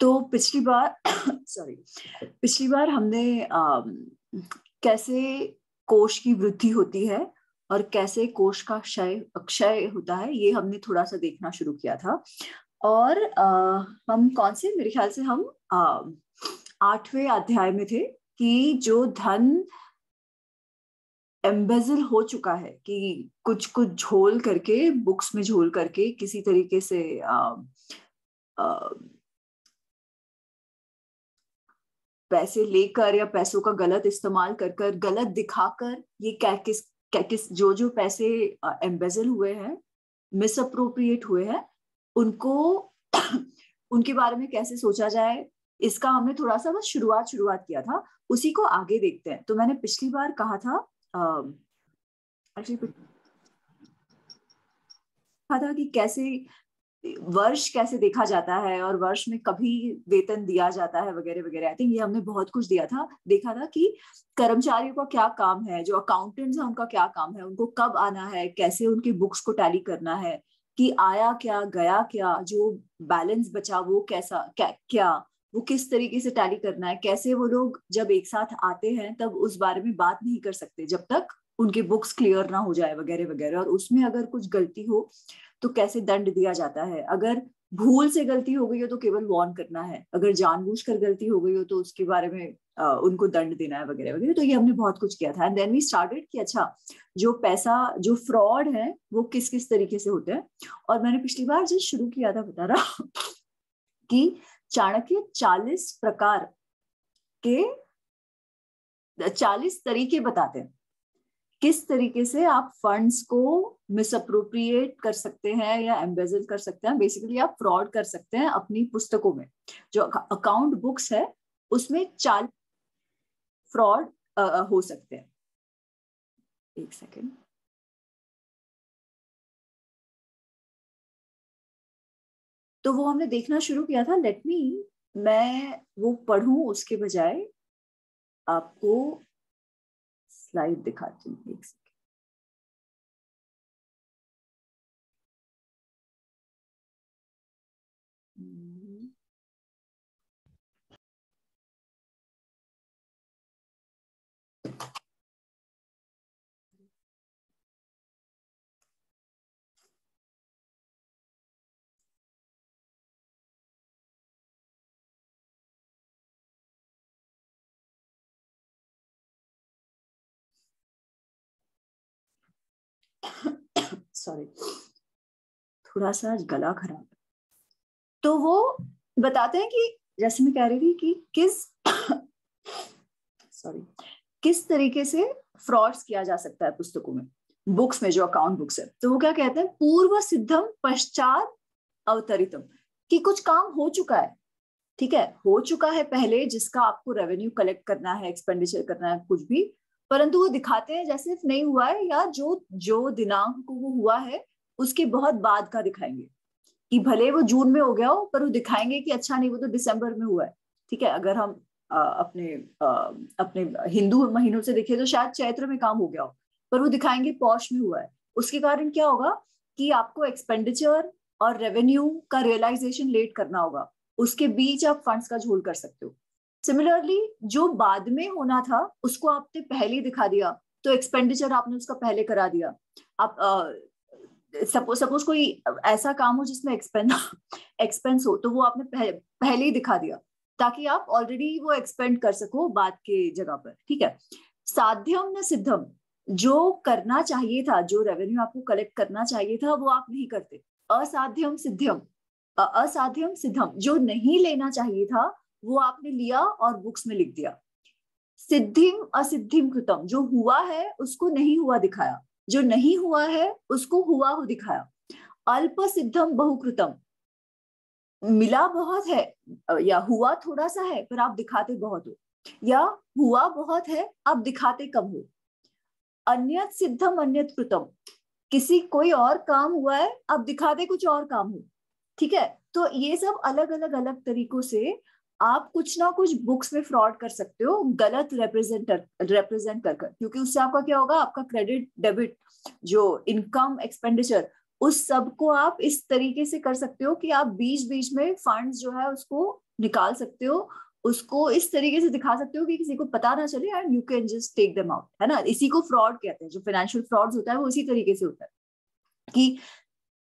तो पिछली बार सॉरी पिछली बार हमने आ, कैसे कोश की वृद्धि होती है और कैसे कोश का क्षय अक्षय होता है ये हमने थोड़ा सा देखना शुरू किया था। और आ, हम कौन से मेरे ख्याल से हम आठवें अध्याय में थे कि जो धन एम्बेजल हो चुका है कि कुछ कुछ झोल करके बुक्स में झोल करके किसी तरीके से आ, आ, पैसे लेकर या पैसों का गलत इस्तेमाल कर कर, गलत दिखाकर ये क्या किस क्या किस, जो जो पैसे एम्बेजल हुए हैं मिस अप्रोप्रिएट हुए हैं, उनको, उनके बारे में कैसे सोचा जाए, इसका हमने थोड़ा सा बस शुरुआत शुरुआत किया था, उसी को आगे देखते हैं। तो मैंने पिछली बार कहा था कहा था कि कैसे वर्ष कैसे देखा जाता है और वर्ष में कभी वेतन दिया जाता है वगैरह वगैरह। आई थिंक ये हमने बहुत कुछ दिया था। देखा था कि कर्मचारियों का क्या काम है, जो अकाउंटेंट्स हैं, उनका क्या काम है, उनको कब आना है, कैसे उनकी बुक्स को टैली करना है, कि आया क्या, गया क्या, जो बैलेंस बचा वो कैसा, क्या क्या, वो किस तरीके से टैली करना है, कैसे वो लोग जब एक साथ आते हैं, तब उस बारे में बात नहीं कर सकते जब तक उनके बुक्स क्लियर ना हो जाए वगैरह वगैरह। और उसमें अगर कुछ गलती हो तो कैसे दंड दिया जाता है? अगर भूल से गलती हो गई हो तो केवल वॉर्न करना है। अगर जानबूझकर गलती हो गई हो तो उसके बारे में आ, उनको दंड देना है वगैरह वगैरह। तो ये हमने बहुत कुछ किया था। एंड देन वी स्टार्टेड कि अच्छा जो पैसा जो फ्रॉड है वो किस किस तरीके से होते हैं? और मैंने पिछली बार जो शुरू किया था बता रहा कि चाणक्य चालीस प्रकार के चालीस तरीके बताते हैं। किस तरीके से आप फंड्स को मिसअप्रोप्रिएट कर सकते हैं या एम्बेजल कर सकते हैं? बेसिकली आप फ्रॉड कर सकते हैं अपनी पुस्तकों में। जो अकाउंट बुक्स है, उसमें चाल फ्रॉड हो सकते हैं। एक सेकेंड तो वो हमने देखना शुरू किया था। लेट मी मैं वो पढ़ूं उसके बजाय आपको स्लाइड दिखाती हूँ एक सेकेंड सॉरी थोड़ा सा गला खराब तो वो बताते हैं कि, जैसे मैं कह रही थी कि किस सॉरी किस तरीके से फ्रॉड्स किया जा सकता है पुस्तकों में बुक्स में, जो अकाउंट बुक्स है। तो वो क्या कहते हैं? पूर्व सिद्धम, पश्चात अवतरितम, कि कुछ काम हो चुका है। ठीक है? हो चुका है पहले जिसका आपको रेवेन्यू कलेक्ट करना है एक्सपेंडिचर करना है, कुछ भी। परंतु वो दिखाते हैं जैसे नहीं हुआ है या जो जो दिनांक को वो हुआ है उसके बहुत बाद का दिखाएँगे। कि भले वो जून में हो गया हो पर वो दिखाएँगे कि अच्छा नहीं वो तो दिसंबर में हुआ है। ठीक है अगर हम आ, अपने आ, अपने हिंदू महीनों से देखें तो शायद चैत्र में काम हो गया हो पर वो दिखाएँगे पौष में हुआ है। उसके कारण क्या होगा कि आपको एक्सपेंडिचर और रेवेन्यू का रियलाइजेशन लेट करना होगा। उसके बीच आप फंड्स का झोल कर सकते हो। सिमिलरली जो बाद में होना था उसको आपने पहले दिखा दिया। तो एक्सपेंडिचर आपने उसका पहले करा दिया। आप सपोज़ सपोज़ कोई ऐसा काम हो जिसमें एक्सपेंस एक्सपेंस हो तो वो आपने पह, पहले ही दिखा दिया। ताकि आप ऑलरेडी वो एक्सपेंड कर सको बाद के जगह पर ठीक है? साध्यम न सिद्धम जो करना चाहिए था जो रेवेन्यू आपको कलेक्ट करना चाहिए था वो आप नहीं करते। असाध्यम सिद्धम असाध्यम सिद्धम जो नहीं लेना चाहिए था वो आपने लिया और बुक्स में लिख दिया। सिद्धिम असिद्धिम कृतम, जो हुआ है उसको नहीं हुआ दिखाया। जो नहीं हुआ है उसको हुआ हो दिखाया। अल्प सिद्धम बहुकृतम मिला बहुत है, या हुआ थोड़ा सा है, पर आप दिखाते बहुत हो। या हुआ बहुत है, आप दिखाते कम हो। अन्यत सिद्धम, अन्यत कृतम। किसी कोई और काम हुआ है, आप दिखाते कुछ और काम हो। ठीक है? तो ये सब अलग अलग अलग तरीकों से आप कुछ ना कुछ बुक्स में फ्रॉड कर सकते हो, गलत रिप्रेजेंटर रिप्रेजेंट कर कर। क्योंकि उससे आपका क्या होगा, आपका क्रेडिट डेबिट जो इनकम एक्सपेंडिचर उस सबको आप इस तरीके से कर सकते हो कि आप बीच बीच में फंड्स जो है उसको निकाल सकते हो, उसको इस तरीके से दिखा सकते हो कि किसी को पता ना चले and you can just take them out है ना? इसी को फ्रॉड कहते हैं। जो फाइनेंशियल फ्रॉड होता है, वो इसी तरीके से होता है कि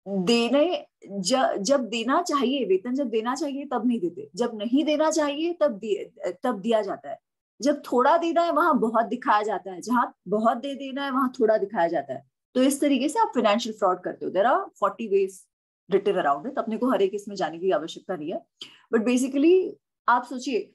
देने ज, जब देना चाहिए वेतन जब देना चाहिए तब नहीं देते। जब नहीं देना चाहिए तब दिए तब दिया जाता है। जब थोड़ा देना है वहाँ बहुत दिखाया जाता है। जहाँ बहुत दे देना है वहाँ थोड़ा दिखाया जाता है। तो इस तरीके से आप फाइनेंशियल फ्रॉड करते हो। There are forty ways written around it अपने को हर एक इसमें जाने की आवश्यकता नहीं है। बट बेसिकली आप सोचिए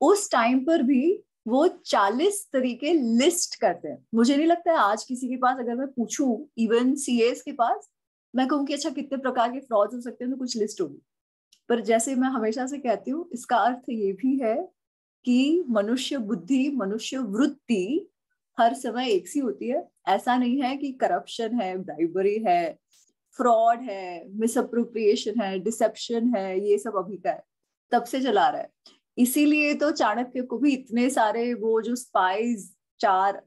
उस टाइम पर भी वो चालीस तरीके लिस्ट करते हैं। मुझे नहीं लगता है आज किसी के पास अगर मैं पूछूँ इवन सी के पास मैं कहूँ अच्छा कितने प्रकार के फ्रॉड हो सकते हैं तो कुछ लिस्ट होगी। पर जैसे मैं हमेशा से कहती हूँ, इसका अर्थ ये भी है कि मनुष्य बुद्धि, मनुष्य वृत्ति हर समय एक सी होती है। ऐसा नहीं है कि करप्शन है ब्राइबरी है फ्रॉड है मिसअप्रोप्रिएशन है डिसेप्शन है, ये सब अभी का है, तब से चला रहा है। इसीलिए तो चाणक्य को भी इतने सारे वो जो स्पाइस चार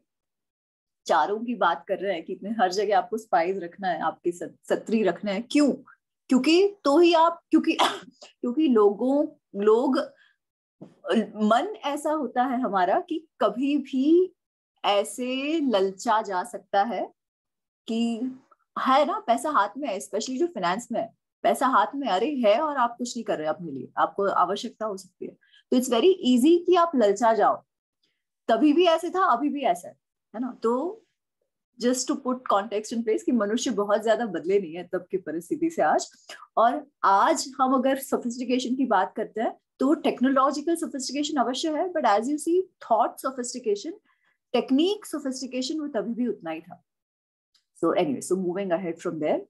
चारों की बात कर रहे हैं कि इतने हर जगह आपको स्पाइस रखना है, आपके सत्री रखना है। क्यों? क्योंकि तो ही आप क्योंकि क्योंकि लोगों, लोग, मन ऐसा होता है हमारा कि कभी भी ऐसे ललचा जा सकता है कि है ना, पैसा हाथ में है स्पेशली जो फाइनेंस में है। पैसा हाथ में अरे है और आप कुछ नहीं कर रहे अपने लिए, आपको आवश्यकता हो सकती है। तो इट्स वेरी इजी कि आप ललचा जाओ। तभी भी ऐसे था, अभी भी ऐसा है। है ना? तो just to put context in place कि मनुष्य बहुत ज़्यादा बदले नहीं है तब की परिस्थिति से आज। और आज हम अगर सोफिस्टिकेशन की बात करते हैं तो टेक्नोलॉजिकल सोफिस्टिकेशन अवश्य है but as you see thought sophistication technique sophistication वो तभी भी उतना ही था। So anyway so moving ahead from there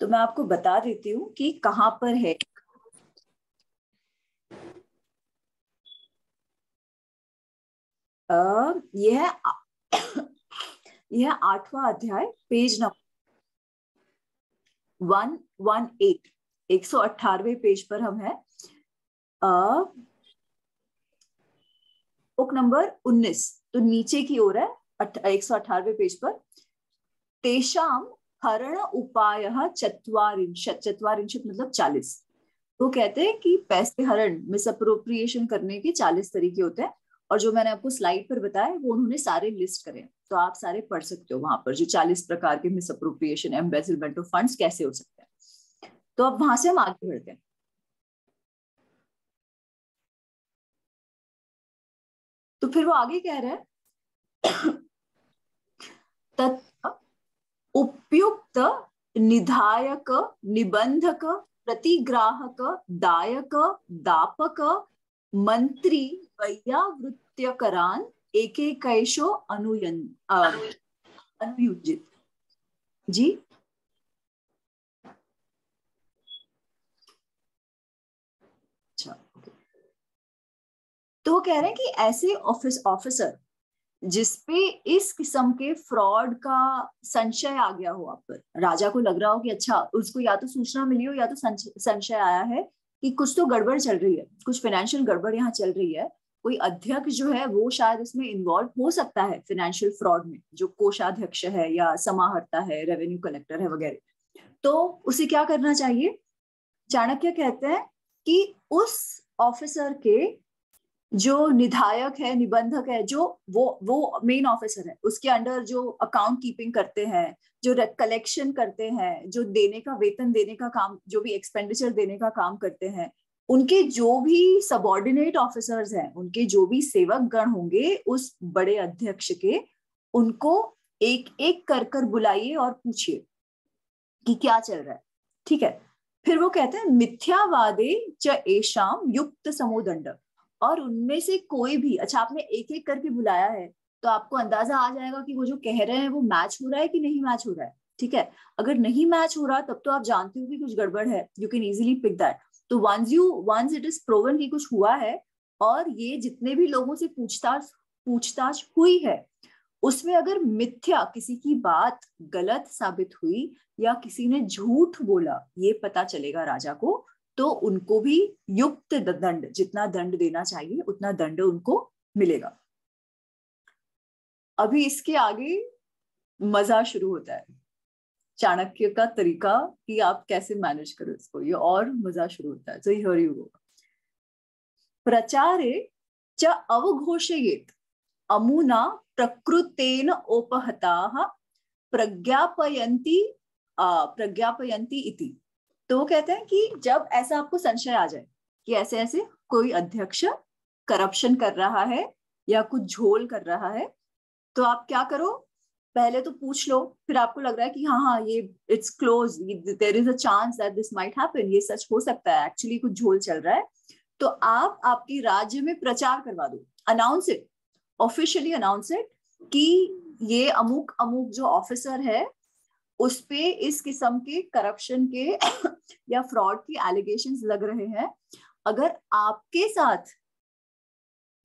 तो मैं आपको बता देती हूँ कि कहाँ पर है यह है यह आठवां अध्याय, page number one one, eight. एक सौ अट्ठारवे पेज पर हम है। बुक नंबर उन्नीस। तो नीचे की ओर है एक सौ अठारवे पेज पर। तेषाम हरण उपाय चतवारिंशत। चतवारिंशत मतलब चालीस। वो कहते हैं कि पैसे हरण, मिसअप्रोप्रिएशन करने के चालीस तरीके होते हैं। और जो मैंने आपको स्लाइड पर बताया, वो उन्होंने सारे लिस्ट करे तो आप सारे पढ़ सकते हो वहाँ पर, जो चालीस प्रकार के misappropriation embezzlement of funds कैसे हो सकते हैं। तो अब वहाँ से हम आगे बढ़ते हैं। तो फिर वो आगे कह रहे हैं उपयुक्त निधायक, निबंधक, प्रतिग्राहक, दायक, दापक मंत्री वैयावृत्यकरान एकेकैशो अनुयन अनुयुजित जी? अच्छा तो वो कह रहे हैं कि ऐसे ऑफ़िस ऑफिसर जिसपे इस किस्म के फ्रॉड का संशय आ गया हो आप पर, राजा को लग रहा हो कि अच्छा उसको या तो सूचना मिली हो या तो संशय आया है कि कुछ तो गड़बड़ चल रही है, कुछ फाइनेंशियल गड़बड़ यहाँ चल रही है। कोई अध्यक्ष जो है, वो शायद इसमें इन्वॉल्व हो सकता है फाइनेंशियल फ्रॉड में, जो कोषाध्यक्ष है या समाहर्ता है रेवेन्यू कलेक्टर है वगैरह। तो उसे क्या करना चाहिए? चाणक्य कहते हैं कि उस ऑफिसर के जो निधायक है, निबंधक है, जो वो वो मेन ऑफिसर है, उसके अंडर जो अकाउंट कीपिंग करते हैं, जो कलेक्शन करते हैं, जो देने का, वेतन देने का काम, जो भी एक्सपेंडिचर देने का काम करते हैं, उनके जो भी सबॉर्डिनेट ऑफिसर्स हैं, उनके जो भी सेवक गण होंगे उस बड़े अध्यक्ष के, उनको एक एक कर कर बुलाइए और पूछिए कि क्या चल रहा है। ठीक है? फिर वो कहते हैं, मिथ्यावादे च एशाम युक्त समोदंड और उनमें से कोई भी अच्छा आपने एक एक करके बुलाया है तो आपको अंदाज़ा आ जाएगा कि वो जो कह रहे हैं वो मैच हो रहा है कि नहीं मैच हो रहा है, ठीक है? अगर नहीं मैच हो रहा, तब तो आप जानते हो कि कुछ गड़बड़ है you can easily pick that तो once you once it is proven कि कुछ हुआ है, और ये जितने भी लोगों से पूछताछ पूछताछ हुई है, उसमें अगर मिथ्या किसी की बात गलत साबित हुई या किसी ने झूठ बोला, ये पता चलेगा राजा को तो उनको भी युक्त दंड, जितना दंड देना चाहिए, उतना दंड उनको मिलेगा। अभी इसके आगे मज़ा शुरू होता है। चाणक्य का तरीका कि आप कैसे मैनेज करो इसको, ये और मज़ा शुरू होता है। सो हियर यू गो प्रचारे च अवघोषयेत, अमुना प्रकृतेन ओपहताः, प्रज्ञापयन्ति प्रज्ञापयन्ति इति। तो वो कहते हैं कि जब ऐसा आपको संशय आ जाए कि ऐसे ऐसे कोई अध्यक्ष करप्शन कर रहा है या कुछ झोल कर रहा है तो आप क्या करो? पहले तो पूछ लो। फिर आपको लग रहा है कि हाँ हाँ ये it's close there is a chance that this might happen ये सच हो सकता है एक्चुअली कुछ झोल चल रहा है। तो आप आपकी राज्य में प्रचार करवा दो। Announce it officially announce it कि ये अमुक अमुक जो ऑफिसर है उस पे इस किस्म के करप्शन के या फ्रॉड की एलिगेशन लग रहे हैं। अगर आपके साथ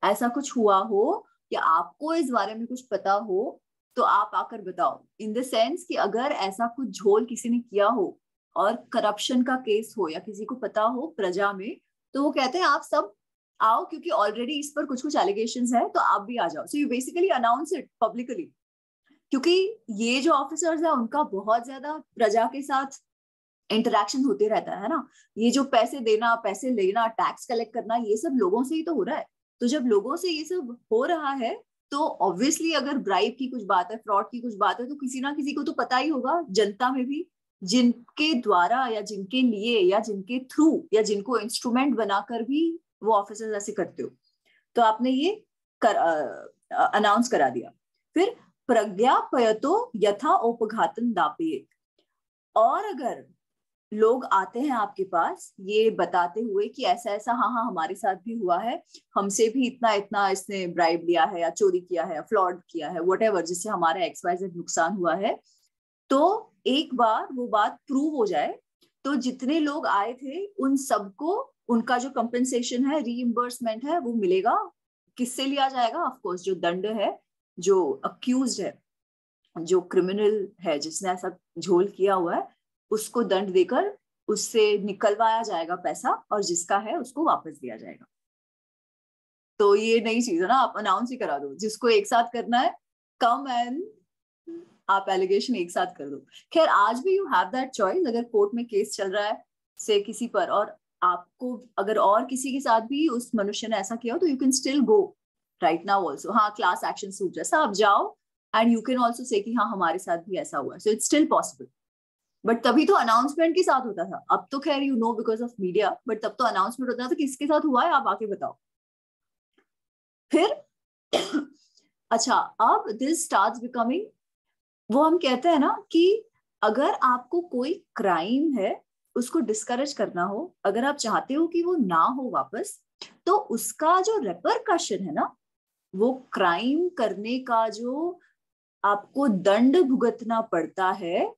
ऐसा कुछ हुआ हो या आपको इस बारे में कुछ पता हो तो आप आकर बताओ। इन द सेंस कि अगर ऐसा कुछ झोल किसी ने किया हो और करप्शन का केस हो या किसी को पता हो प्रजा में तो वो कहते हैं, आप सब आओ क्योंकि ऑलरेडी इस पर कुछ कुछ एलिगेशन है तो आप भी आ जाओ। So you basically announce it publicly क्योंकि ये जो ऑफिसर्स है, उनका बहुत ज़्यादा प्रजा के साथ इंटरेक्शन होते रहता है ना? ये जो पैसे देना, पैसे लेना टैक्स कलेक्ट करना, ये सब लोगों से ही तो हो रहा है। तो जब लोगों से ये सब हो रहा है तो ऑब्वियसली अगर ब्राइब की कुछ बात है फ्रॉड की कुछ बात है तो किसी ना किसी को तो पता ही होगा जनता में भी, जिनके द्वारा या जिनके लिए या जिनके थ्रू या जिनको इंस्ट्रूमेंट बनाकर भी वो ऑफिसर्स ऐसे करते हो। तो आपने ये कर अनाउंस करा दिया। फिर प्रज्ञा पयतो यथा उपघातन दापिए और अगर लोग आते हैं आपके पास, ये बताते हुए कि ऐसा ऐसा हाँ हाँ हमारे साथ भी हुआ है, हमसे भी इतना इतना इसने ब्राइब लिया है या चोरी किया है फ्लॉड किया है वट जिससे हमारा एक्स वाई जेड नुकसान हुआ है तो एक बार वो बात प्रूव हो जाए तो जितने लोग आए थे, उन सबको उनका जो कंपेंसेशन है रीइम्बर्समेंट है, वो मिलेगा। किससे लिया जाएगा? ऑफकोर्स जो दंड है जो अक्यूज है, जो क्रिमिनल है, जिसने ऐसा झोल किया हुआ है, उसको दंड देकर उससे निकलवाया जाएगा पैसा और जिसका है उसको वापस दिया जाएगा। तो ये नई चीज़ है ना, आप अनाउंस ही करा दो। जिसको एक साथ करना है कम एंड आप एलिगेशन एक साथ कर दो। खैर, आज भी यू हैव दैट चॉइस अगर कोर्ट में केस चल रहा है से किसी पर और आपको अगर और किसी के साथ भी उस मनुष्य ने ऐसा किया हो तो you can still go right now also हाँ क्लास एक्शन सूट जैसा आप जाओ and you can also say हाँ हमारे साथ भी ऐसा हुआ so it's still possible but तभी तो अनाउंसमेंट के साथ होता था। अब तो खैर you know because of media but तब तो अनाउंसमेंट होता था किसके साथ हुआ है? आप आके बताओ। फिर अच्छा अब दिस स्टार्ट बिकमिंग वो हम कहते हैं ना कि अगर आपको कोई क्राइम है, उसको डिस्करेज करना हो, अगर आप चाहते हो कि वो ना हो वापस तो उसका जो रेपरकशन है ना वो क्राइम करने का जो आपको दंड भुगतना पड़ता है,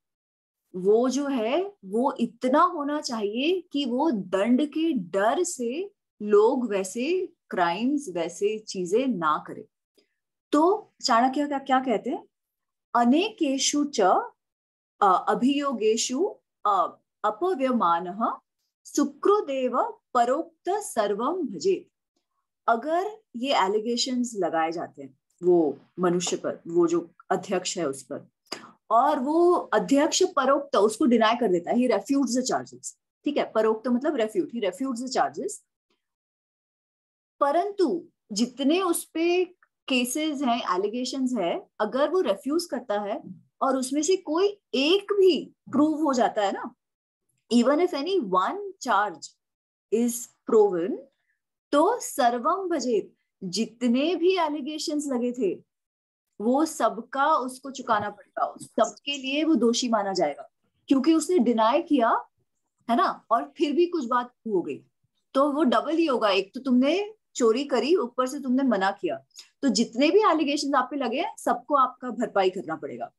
वो जो है, वो इतना होना चाहिए कि वो दंड के डर से लोग वैसे क्राइम्स वैसे चीज़ें ना करें। तो चाणक्य का क्या कहते हैं? अनेकेशु च अभियोगेशु अपव्यमान सुक्रुदेव परोक्त सर्वम भजेत। अगर ये एलिगेशन लगाए जाते हैं, वो मनुष्य पर, वो जो अध्यक्ष है उस पर, और वो अध्यक्ष परोक्त उसको डिनाई कर देता है ही द चार्जेस ठीक है? परोक्त मतलब रेफ्यूट ही रेफ्यूज द चार्जेस परंतु जितने उस पे केसेस हैं एलिगेशन है, अगर वो रेफ्यूज करता है, और उसमें से कोई एक भी प्रूव हो जाता है ना even if any one charge is proven तो सर्वम भजेत। जितने भी एलिगेशन लगे थे, वो सबका उसको चुकाना पड़ेगा। सबके लिए वो दोषी माना जाएगा। क्योंकि उसने डिनाई किया, है ना? और फिर भी कुछ बात हो गई। तो वो डबल ही होगा। एक तो तुमने चोरी करी, ऊपर से तुमने मना किया। तो जितने भी एलिगेशन आप पे लगे हैं, सबको आपका भरपाई करना पड़ेगा।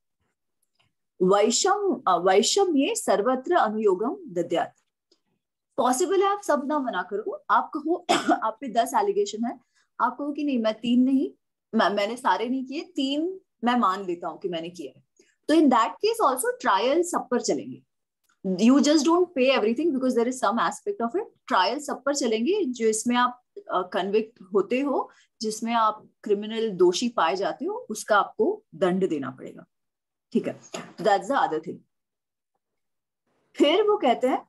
वैशम ये सर्वत्र अनुयोगम दद्यात। पॉसिबल है आप सब ना मना करो। आप कहो आप पे दस एलिगेशन है। आप कहो कि नहीं मैं तीन नहीं मैं, मैंने सारे नहीं किए तीन मैं मान लेता हूँ कि मैंने किए तो in that case also trial सब पर चलेंगे। You just don't pay everything because there is some aspect of it trial सब पर चलेंगे जो इसमें आप कन्विक्ट uh, होते हो जिसमें आप क्रिमिनल दोषी पाए जाते हो उसका आपको दंड देना पड़ेगा। ठीक है? दैट्स द अदर थिंग फिर वो कहते हैं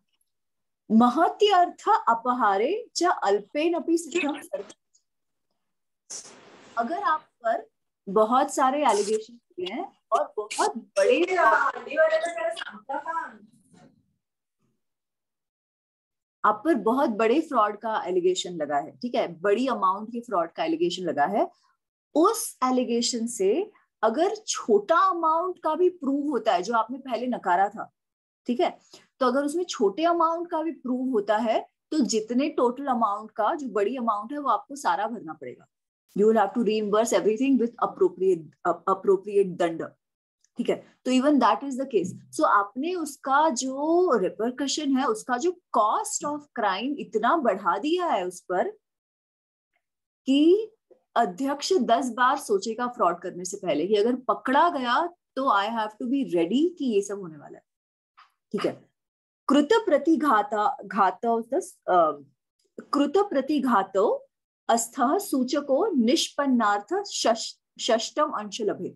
महत्यर्थ अपहारे च अल्पेन अपि सिद्धम अगर आप पर बहुत सारे एलिगेशन हुए हैं और बहुत बड़े आप पर बहुत बड़े फ्रॉड का एलिगेशन लगा है, ठीक है? बड़ी अमाउंट के फ्रॉड का एलिगेशन लगा है। उस एलिगेशन से अगर छोटा अमाउंट का भी प्रूव होता है, जो आपने पहले नकारा था, ठीक है? तो अगर उसमें छोटे अमाउंट का भी प्रूव होता है तो जितने टोटल अमाउंट का, जो बड़ी अमाउंट है, वो आपको सारा भरना पड़ेगा। You will have to reimburse everything with appropriate appropriate दंड। ठीक है? तो even that is the case so आपने उसका जो रिपरकशन है, उसका जो कॉस्ट ऑफ़ क्राइम इतना बढ़ा दिया है उस पर कि अध्यक्ष दस बार सोचेगा फ्रॉड करने से पहले कि अगर पकड़ा गया तो I have to be ready कि ये सब होने वाला है। ठीक है? कृत प्रतिघाता घात कृत प्रतिघात अस्थ सूचको निष्पन्नार्थ षष्टम अंश लभे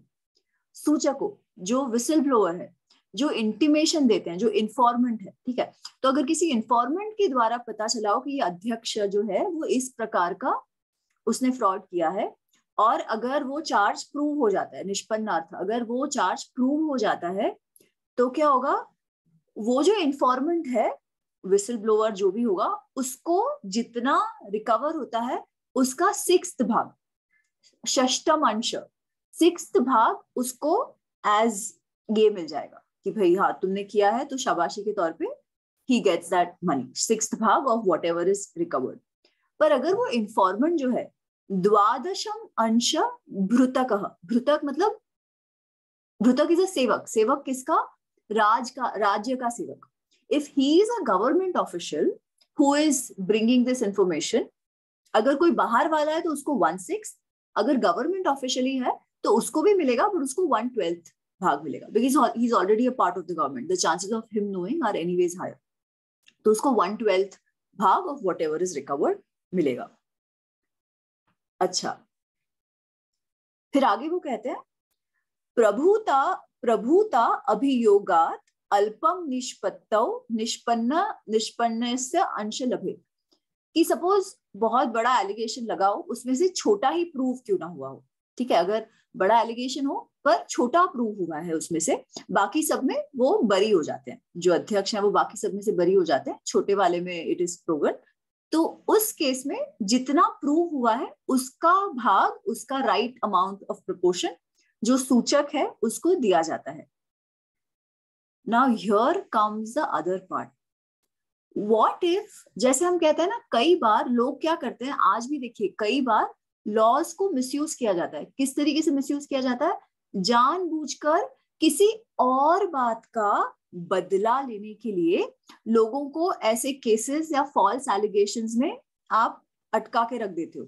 सूचको, जो विसल ब्लोअर है, जो इंटीमेशन देते हैं, जो इन्फॉर्मेंट है, ठीक है? तो अगर किसी इन्फॉर्मेंट के द्वारा पता चला हो कि ये अध्यक्ष जो है, वो इस प्रकार का उसने फ्रॉड किया है, और अगर वो चार्ज प्रूव हो जाता है, निष्पन्नार्थ, अगर वो चार्ज प्रूव हो जाता है तो क्या होगा? वो जो इन्फॉर्मेंट है विसल ब्लोअर जो भी होगा, उसको जितना रिकवर होता है, उसका सिक्स भाग षष्टम अंश सिक्स भाग उसको एज ये मिल जाएगा कि भाई हाँ तुमने किया है तो शाबाशी के तौर पे ही गेट्स दैट मनी सिक्स भाग of whatever is recovered पर अगर वो इन्फॉर्मेंट जो है, द्वादशम अंश भृतक भृतक मतलब भृतक इज़ अ सेवक सेवक किसका? राज का, राज्य का सेवक। If he is a government official who is bringing this information अगर कोई बाहर वाला है तो उसको वन सिक्स अगर गवर्नमेंट ऑफिशियली है तो उसको भी मिलेगा बट उसको वन ट्वेल्थ भाग मिलेगा। Because he is already a part of the government the chances of him knowing are anyways higher तो उसको वन ट्वेल्थ भाग of whatever is recovered मिलेगा। अच्छा। फिर आगे वो कहते हैं, प्रभुता प्रभुता अभियोगात अल्पम निष्पत्त निष्पन्न निष्पन्न से अंश लभे। कि सपोज़ बहुत बड़ा एलिगेशन लगाओ, उसमें से छोटा ही प्रूव क्यों ना हुआ हो? ठीक है, अगर बड़ा एलिगेशन हो, पर छोटा प्रूव हुआ है उसमें से, बाकी सब में वो बरी हो जाते हैं। जो अध्यक्ष है, वो बाकी सब में से बरी हो जाते हैं, छोटे वाले में इट इज़ प्रूवन तो उस केस में जितना प्रूव हुआ है, उसका भाग, उसका राइट अमाउंट ऑफ़ प्रपोर्शन जो सूचक है, उसको दिया जाता है। Now here comes the other part what if जैसे हम कहते हैं ना, कई बार लोग क्या करते हैं, आज भी देखिए, कई बार लॉज को मिसयूज किया जाता है। किस तरीके से मिसयूज किया जाता है? जानबूझकर किसी और बात का बदला लेने के लिए लोगों को ऐसे केसेस या फॉल्स एलिगेशन में आप अटका के रख देते हो।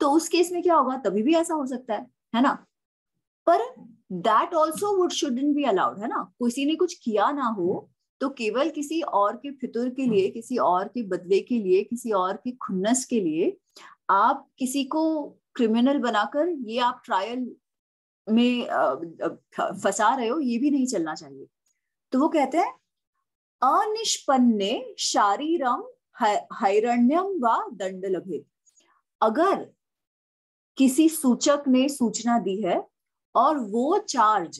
तो उस केस में क्या होगा? तभी भी ऐसा हो सकता है है ना? पर that also would shouldn't be allowed है ना? किसी ने कुछ किया ना हो तो केवल किसी और के फितुर के लिए किसी और के बदले के लिए किसी और की खुन्नस के लिए आप किसी को क्रिमिनल बनाकर ये आप ट्रायल में फंसा रहे हो ये भी नहीं चलना चाहिए। तो वो कहते हैं अनिष्पन्ने शारीरम हैरण्यम व दंड लभे अगर किसी सूचक ने सूचना दी है और वो चार्ज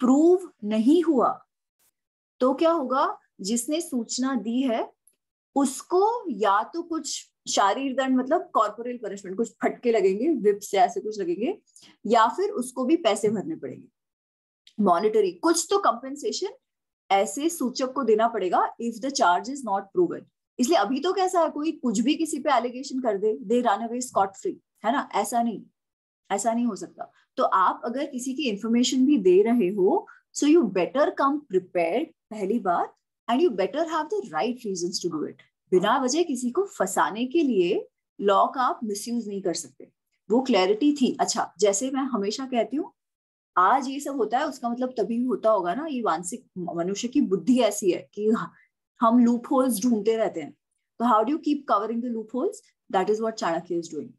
प्रूव नहीं हुआ तो क्या होगा? जिसने सूचना दी है, उसको या तो कुछ शारीर दंड मतलब कॉर्पोरल पनिशमेंट कुछ फटके लगेंगे विप से ऐसे कुछ लगेंगे, या फिर उसको भी पैसे भरने पड़ेंगे। मॉनिटरी कुछ तो कंपेंसेशन ऐसे सूचक को देना पड़ेगा if the charge is not proven इसलिए अभी तो कैसा है, कोई कुछ भी किसी पे एलिगेशन कर दे दे रन अवे स्कॉट फ्री है ना? ऐसा नहीं ऐसा नहीं हो सकता। तो आप अगर किसी की इंफॉर्मेशन भी दे रहे हो so you better come prepare पहली बात and you better have the right reason to do it बिना वजह किसी को फंसाने के लिए लॉ का आप मिसयूज नहीं कर सकते। वो क्लैरिटी थी। अच्छा जैसे मैं हमेशा कहती हूँ आज ये सब होता है उसका मतलब तभी होता होगा ना ये मानसिक मनुष्य की बुद्धि ऐसी है कि हम लूप होल्स ढूंढते रहते हैं। तो how do keep covering the loopholes that is what Chanakya is doing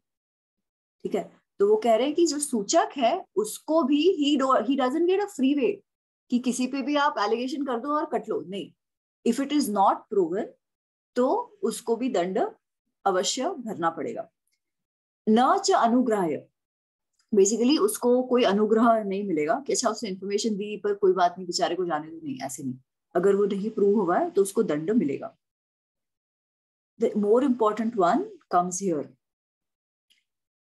ठीक है? तो वो कह रहे हैं कि जो सूचक है, उसको भी ही ही गेट अ फ्री वे कि किसी पे भी आप एलिगेशन कर दो और कट लो। नहीं। If it is not proven तो उसको भी दंड अवश्य भरना पड़ेगा। न च अनुग्रह बेसिकली उसको कोई अनुग्रह नहीं मिलेगा। कि अच्छा उसने इन्फॉर्मेशन दी, पर कोई बात नहीं, बेचारे को जाने दो। नहीं, ऐसे नहीं। अगर वो नहीं प्रूव हुआ है तो उसको दंड मिलेगा। The more important one comes here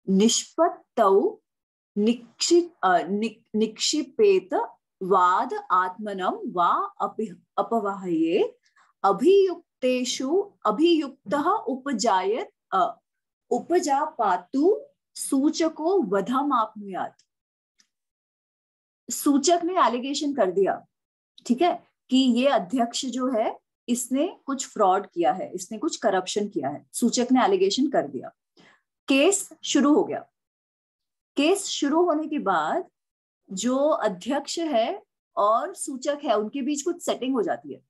निष्पत्त निक्षिप निक्षिपेत वाद आत्मनम वा अपवाहये। अभियुक्तेषु, अभियुक्तः उपजायत उपजापातु सूचको वधमापनुयात। सूचक ने एलिगेशन कर दिया, ठीक है? कि ये अध्यक्ष जो है, इसने कुछ फ्रॉड किया है, इसने कुछ करप्शन किया है। सूचक ने एलिगेशन कर दिया। केस शुरू हो गया। केस शुरू होने के बाद जो अध्यक्ष है और सूचक है, उनके बीच कुछ सेटिंग हो जाती है।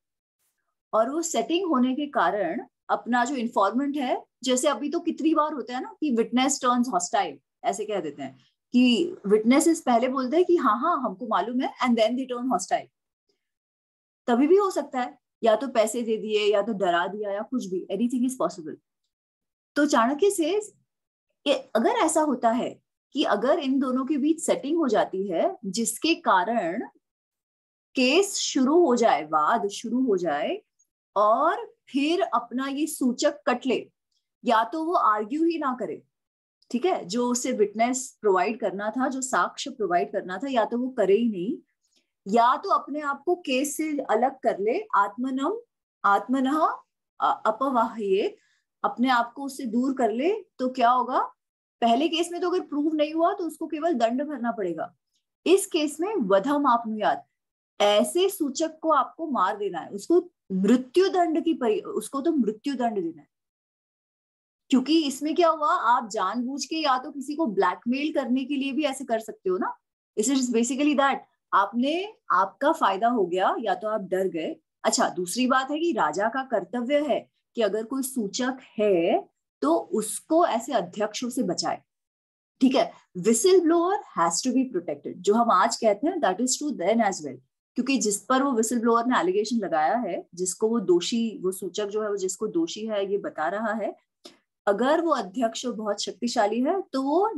और वो सेटिंग होने के कारण अपना जो इन्फॉर्मेंट है, जैसे अभी तो कितनी बार होता है ना कि विटनेस टर्न्स हॉस्टाइल ऐसे कह देते हैं कि विटनेसेस पहले बोलते हैं कि हाँ हाँ हमको मालूम है and then they turn hostile तभी भी हो सकता है, या तो पैसे दे दिए, या तो डरा दिया, या कुछ भी एनीथिंग इज़ पॉसिबल तो चाणक्य से अगर ऐसा होता है कि अगर इन दोनों के बीच सेटिंग हो जाती है, जिसके कारण केस शुरू हो जाए, वाद शुरू हो जाए, और फिर अपना ये सूचक कट ले, या तो वो आर्ग्यू ही ना करे, ठीक है? जो उसे विटनेस प्रोवाइड करना था, जो साक्ष्य प्रोवाइड करना था, या तो वो करे ही नहीं, या तो अपने आप को केस से अलग कर ले, आत्मनम, आत्मन अपवाह्य अपने आप को उससे दूर कर ले तो क्या होगा? पहले केस में तो अगर प्रूव नहीं हुआ तो उसको केवल दंड भरना पड़ेगा। इस केस में वधम आपनुयात ऐसे सूचक को आपको मार देना है। उसको मृत्यु दंड की परि, उसको तो मृत्यु दंड देना है। क्योंकि इसमें क्या हुआ, आप जानबूझ के या तो किसी को ब्लैकमेल करने के लिए भी ऐसे कर सकते हो ना। इट इज़ बेसिकली दैट आपने, आपका फ़ायदा हो गया, या तो आप डर गए। अच्छा दूसरी बात है कि राजा का कर्तव्य है कि अगर कोई सूचक है तो उसको ऐसे अध्यक्षों से बचाए। ठीक है? Whistleblower has to be protected जो हम आज कहते हैं that is to then as well क्योंकि जिस पर वो विसिल ब्लोअर ने एलिगेशन लगाया है जिसको वो दोषी वो सूचक जो है वो जिसको दोषी है ये बता रहा है अगर वो अध्यक्ष बहुत शक्तिशाली है तो वो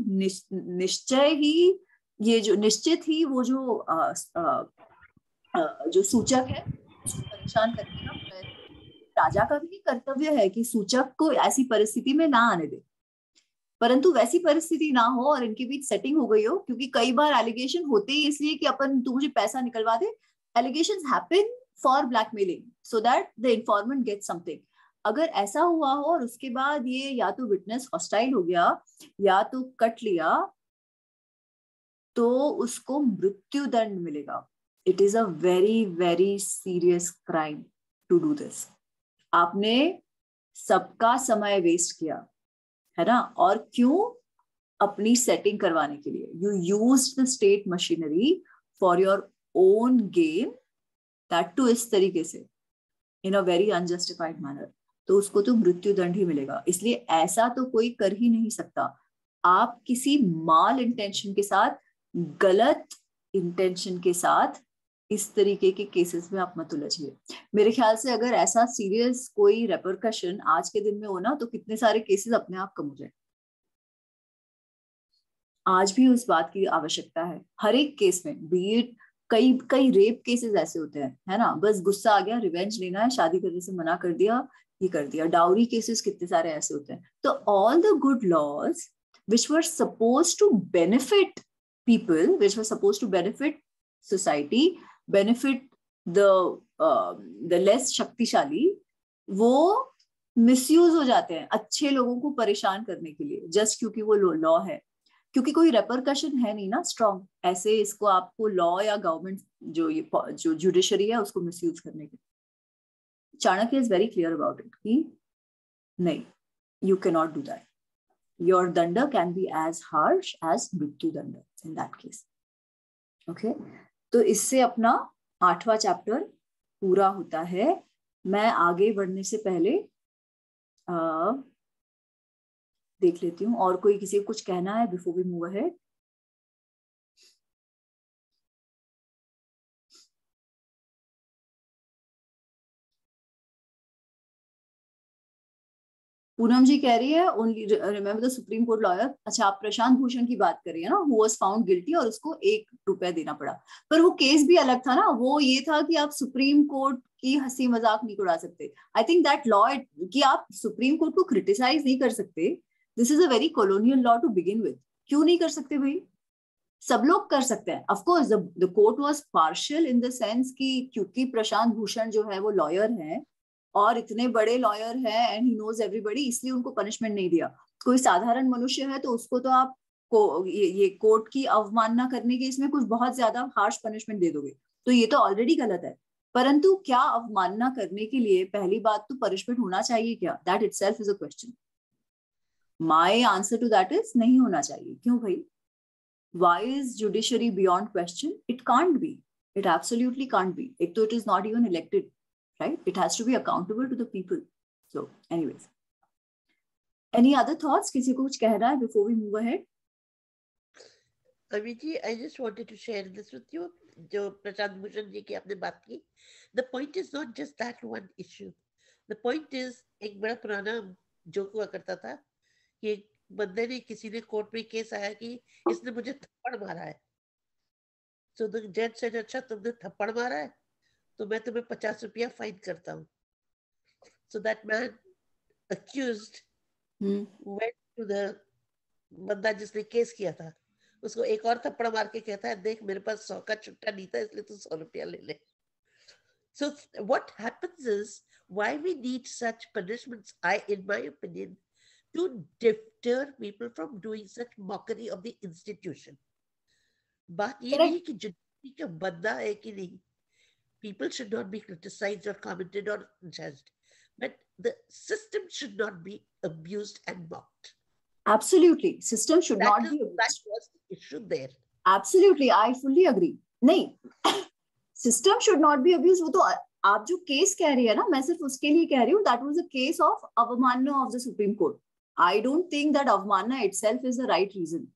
निश्चय ही ये जो निश्चित ही वो जो आ, आ, आ, जो सूचक है उसको परेशान करने का राजा का भी कर्तव्य है कि सूचक को ऐसी परिस्थिति में ना आने दे। परंतु वैसी परिस्थिति ना हो और इनके बीच सेटिंग हो गई हो, क्योंकि कई बार एलिगेशन होते ही इसलिए कि अपन तू मुझे पैसा निकलवा दे। Allegation happen for blackmailing so that the informant get something अगर ऐसा हुआ हो और उसके बाद ये या तो विटनेस हॉस्टाइल हो गया, या तो कट लिया तो उसको मृत्यु दंड मिलेगा। It is a very very serious crime to do this आपने सबका समय वेस्ट किया, है ना? और क्यों? अपनी सेटिंग करवाने के लिए। You use the state machinery for your own game that too इस तरीके से in a very unjustified manner तो उसको तो मृत्यु दंड ही मिलेगा। इसलिए ऐसा तो कोई कर ही नहीं सकता। आप किसी माल इंटेंशन के साथ, गलत इंटेंशन के साथ इस तरीके के केसेस में आप मत उलझिए। मेरे ख्याल से अगर ऐसा सीरियस कोई रेपरकशन आज के दिन में हो ना तो कितने सारे केसेस अपने आप कम हो जाए। आज भी उस बात की आवश्यकता है। हर एक केस में बीट कई कई रेप केसेस ऐसे होते हैं, है ना? बस गुस्सा आ गया रिवेंज लेना है, शादी करने से मना कर दिया, ये कर दिया। डाउरी केसेस कितने सारे ऐसे होते हैं। तो all the good laws which were suppose to benefit people which were supposed to benefit society the uh, the less शक्तिशाली वो मिसयूज हो जाते हैं अच्छे लोगों को परेशान करने के लिए जस्ट क्योंकि वो लॉ है। क्योंकि कोई रेपरकशन है नहीं ना स्ट्रॉन्ग ऐसे इसको आपको लॉ या गवर्नमेंट जो ये जो जुडिशरी है उसको मिसयूज करने के Chanakya is very clear about it कि नहीं you can not do that your दंड can be as harsh as mrityu दंड इन दैट केस okay? तो इससे अपना आठवां चैप्टर पूरा होता है। मैं आगे बढ़ने से पहले आ, देख लेती हूँ। और कोई किसी को कुछ कहना है before we move ahead Poonam ji कह रही है only remember the supreme court lawyer? अच्छा आप प्रशांत भूषण की बात कर रही है ना हु वाज फाउंड गिल्टी और उसको एक रुपया देना पड़ा। पर वो केस भी अलग था ना, वो ये था कि आप सुप्रीम कोर्ट की हँसी मज़ाक नहीं उड़ा सकते। आई थिंक दैट लॉ कि आप सुप्रीम कोर्ट को क्रिटिसाइज नहीं कर सकते this is a very colonial law to begin with क्यों नहीं कर सकते भाई? सब लोग कर सकते हैं। Of course the court was partial in the sense कि क्योंकि प्रशांत भूषण जो है, वो लॉयर है और इतने बड़े लॉयर है एंड ही नोज़ एवरीबडी इसलिए उनको पनिशमेंट नहीं दिया। कोई साधारण मनुष्य है तो उसको तो आप को ये, ये कोर्ट की अवमानना करने के इसमें कुछ बहुत ज़्यादा हार्श पनिशमेंट दे दोगे। तो ये तो ऑलरेडी गलत है। परंतु क्या अवमानना करने के लिए पहली बात तो पनिशमेंट होना चाहिए क्या? That itself is a question my answer to that is नहीं होना चाहिए। क्यों भाई? Why is judiciary beyond question it can't be it absolutely can't be एक तो it is not even elected right? It has to be accountable to the people. So, anyways. Any other thoughts? किसी को कुछ कह रहा है before we move ahead? Amiti, I just wanted to share this with you. जो प्रशांत भूषण जी की आपने बात की the point is not just that one issue the point is एक बड़ा पुराना जोक हुआ करता था कि बंदे ने किसी ने कोर्ट में केस आया कि इसने मुझे थप्पड़ मारा है so the judge said अच्छा तुमने थप्पड़ मारा है तो मैं तुम्हें पचास रुपया फाइन करता हूँ। So that man to the बंदा जिसने केस किया था उसको एक और थप्पड़ मार के कहता है देख मेरे पास सौ का छुट्टा नहीं था इसलिए तू सौ रुपया ले ले। So what happens is why we need such punishments, I, in my opinion, to deter people from doing such mockery of the institution. बात ये नहीं कि ज़िंदगी का बंदा है कि नहीं। people should not be criticized or commented or judged, but the system should not be abused and mocked. Absolutely, system should that not is, be abused. That was the issue there. Absolutely, I fully agree. नहीं system should not be abuse वो तो आप जो case कह रही है ना मैं सिर्फ उसके लिए कह रही हूँ that was a case of अवमानना of the supreme court I don't think that अवमानना itself is the right reason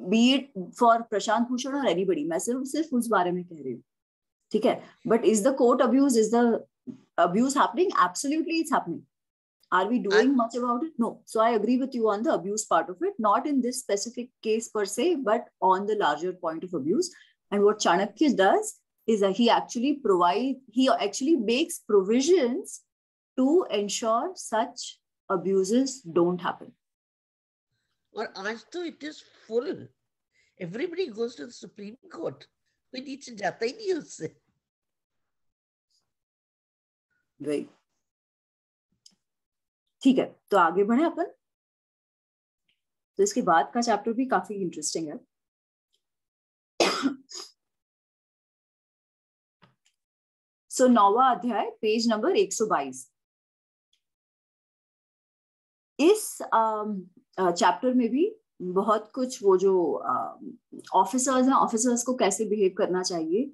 be it for Prashant Bhushan और एनीबडी मैं सिर्फ सिर्फ उस बारे में कह रही हूँ ठीक है but is the court abuse is the abuse happening absolutely it's happening are we doing much about it no so i agree with you on the abuse part of it not in this specific case per se but on the larger point of abuse and what chanakya does is that he actually provide he actually makes provisions to ensure such abuses don't happen or आज तो it is full everybody goes to the supreme court कोई नीचे जाता ही नहीं उससे ठीक है तो आगे बढ़े अपन। तो इसके बाद का चैप्टर भी काफ़ी इंटरेस्टिंग है। सो so, नौवा अध्याय पेज नंबर 122 इस चैप्टर में भी बहुत कुछ वो जो ऑफिसर्स हैं ऑफिसर्स को कैसे बिहेव करना चाहिए,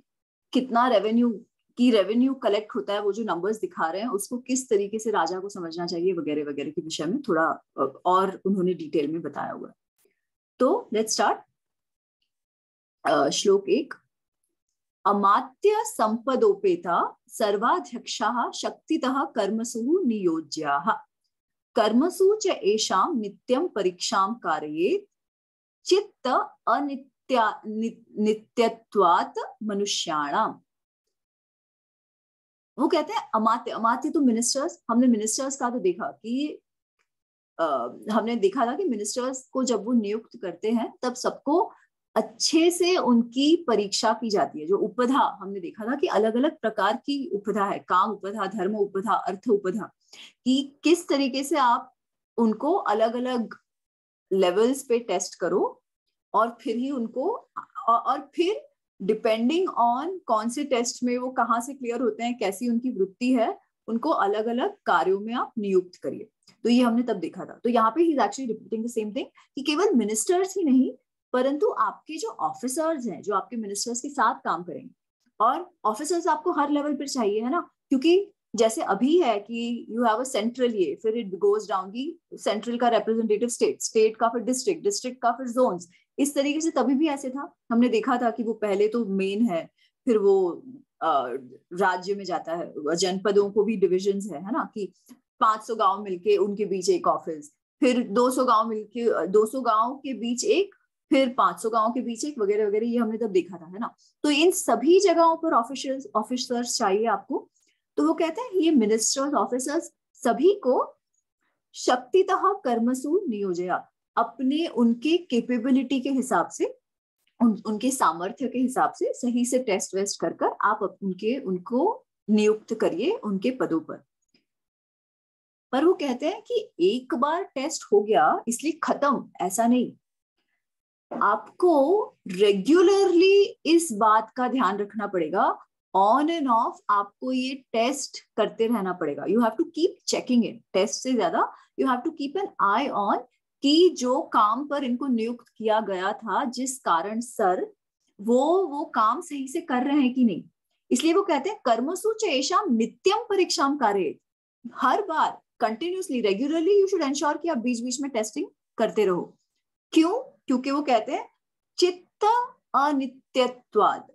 कितना रेवेन्यू की रेवेन्यू कलेक्ट होता है, वो जो नंबर्स दिखा रहे हैं, उसको किस तरीके से राजा को समझना चाहिए वगैरह वगैरह के विषय में थोड़ा और उन्होंने डिटेल में बताया हुआ तो लेट स्टार्ट श्लोक एक। अमात्य संपदोपेता सर्वाध्यक्षा शक्तितः कर्मसु नियोज्या। कर्मसु च एषां नित्यं परीक्षां चित्त अनित्या नित्यत्वात् मनुष्याणाम। वो कहते हैं अमात्य अमात्य तो मिनिस्टर्स हमने मिनिस्टर्स का तो देखा कि आ, हमने देखा था कि मिनिस्टर्स को जब वो नियुक्त करते हैं तब सबको अच्छे से उनकी परीक्षा की जाती है। जो उपधा हमने देखा था कि अलग अलग प्रकार की उपधा है काम उपधा धर्म उपधा अर्थ उपधा। कि किस तरीके से आप उनको अलग अलग लेवल्स पे टेस्ट करो और फिर ही उनको और फिर डिपेंडिंग ऑन कौन से टेस्ट में वो कहाँ से क्लियर होते हैं, कैसी उनकी वृत्ति है, उनको अलग अलग कार्यों में आप नियुक्त करिए। तो ये हमने तब देखा था। तो यहाँ पे ही actually repeating the same thing कि केवल मिनिस्टर्स ही नहीं, परंतु आपके जो ऑफिसर्स हैं, जो आपके मिनिस्टर्स के साथ काम करेंगे, और ऑफिसर्स आपको हर लेवल पर चाहिए, है ना? क्योंकि जैसे अभी है कि यू हैव अ सेंट्रल ये, फिर इट गोज डाउन की सेंट्रल का रिप्रेजेंटेटिव स्टेट स्टेट का फिर डिस्ट्रिक्ट डिस्ट्रिक्ट का फिर जोन्स इस तरीके से तभी भी ऐसे था, हमने देखा था कि वो पहले तो मेन है, फिर वो राज्य में जाता है जनपदों को भी डिविजन है है ना? कि 500 गाँव मिलके उनके बीच एक ऑफ़िस फिर 200 गाँव मिलके 200 गाँव के बीच एक, फिर 500 गाँव के बीच एक, वगैरह वगैरह, ये हमने तब देखा था, है ना? तो इन सभी जगहों पर ऑफिसर्स ऑफिसर्स चाहिए आपको तो वो कहते हैं ये मिनिस्टर्स ऑफिसर्स सभी को शक्तितः कर्मसु नियोजया। अपने उनके केपेबिलिटी के हिसाब से उन, उनके सामर्थ्य के हिसाब से सही से टेस्ट वेस्ट कर कर आप उनके उनको नियुक्त करिए उनके पदों पर। पर वो कहते हैं कि एक बार टेस्ट हो गया इसलिए खत्म ऐसा नहीं। आपको रेगुलरली इस बात का ध्यान रखना पड़ेगा ऑन एंड ऑफ़ आपको ये टेस्ट करते रहना पड़ेगा। You have to keep checking it test से ज़्यादा you have to keep an eye on कि जो काम पर इनको नियुक्त किया गया था, जिस कारण सर, वो वो काम सही से कर रहे हैं कि नहीं? इसलिए वो कहते हैं, कर्मसु चेषा नित्यम परीक्षा कार्य हर बार continuously regularly you should ensure कि आप बीच बीच में टेस्टिंग करते रहो। क्यों? क्योंकि वो कहते हैं, चित्त अनित्यत्वाद।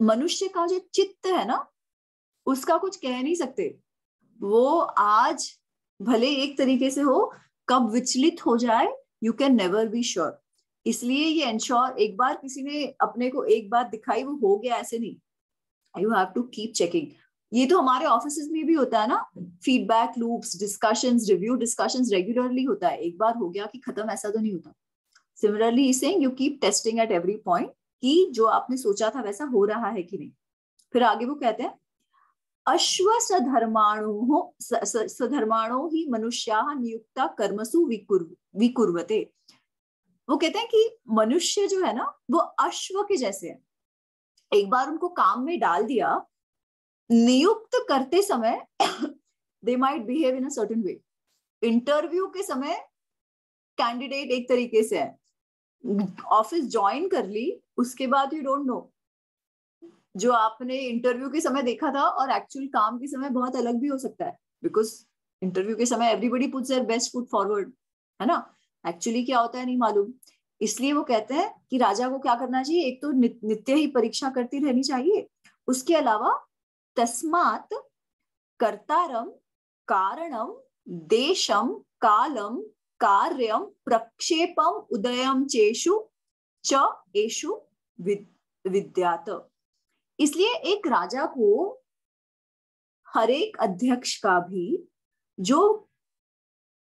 मनुष्य का जो चित्त है ना, उसका कुछ कह नहीं सकते। वो आज भले एक तरीके से हो, कब विचलित हो जाए you can never be sure इसलिए ये इंश्योर एक बार किसी ने अपने को एक बार दिखाई, वो हो गया ऐसे नहीं। You have to keep checking ये तो हमारे ऑफ़िस में भी होता है ना feedback loops discussion review discussion regularly होता है। एक बार हो गया कि खत्म, ऐसा तो नहीं होता। Similarly saying you keep testing at every point कि जो आपने सोचा था वैसा हो रहा है कि नहीं। फिर आगे वो कहते हैं, अश्व सधर्माणु सधर्माणो ही मनुष्या नियुक्ता कर्मसु विकुर्वते। वो कहते हैं कि मनुष्य जो है ना, वो अश्व के जैसे है। एक बार उनको काम में डाल दिया, नियुक्त करते समय they might behave in certain way interview के समय कैंडिडेट एक तरीके से है। ऑफ़िस ज्वाइन कर ली, उसके बाद यू डोंट नो जो आपने इंटरव्यू के समय देखा था और एक्चुअल काम के समय बहुत अलग भी हो सकता है बिकॉज़ इंटरव्यू के समय everybody puts their best foot forward है ना? एक्चुअली क्या होता है नहीं मालूम. इसलिए वो कहते हैं कि राजा को क्या करना चाहिए? एक तो नित्य ही परीक्षा करती रहनी चाहिए। उसके अलावा तस्मात कर्तारम कारणम देशम कालम कार्यम प्रक्षेपम उदयम चेशु च विद्यात। इसलिए एक राजा को हर एक अध्यक्ष का भी जो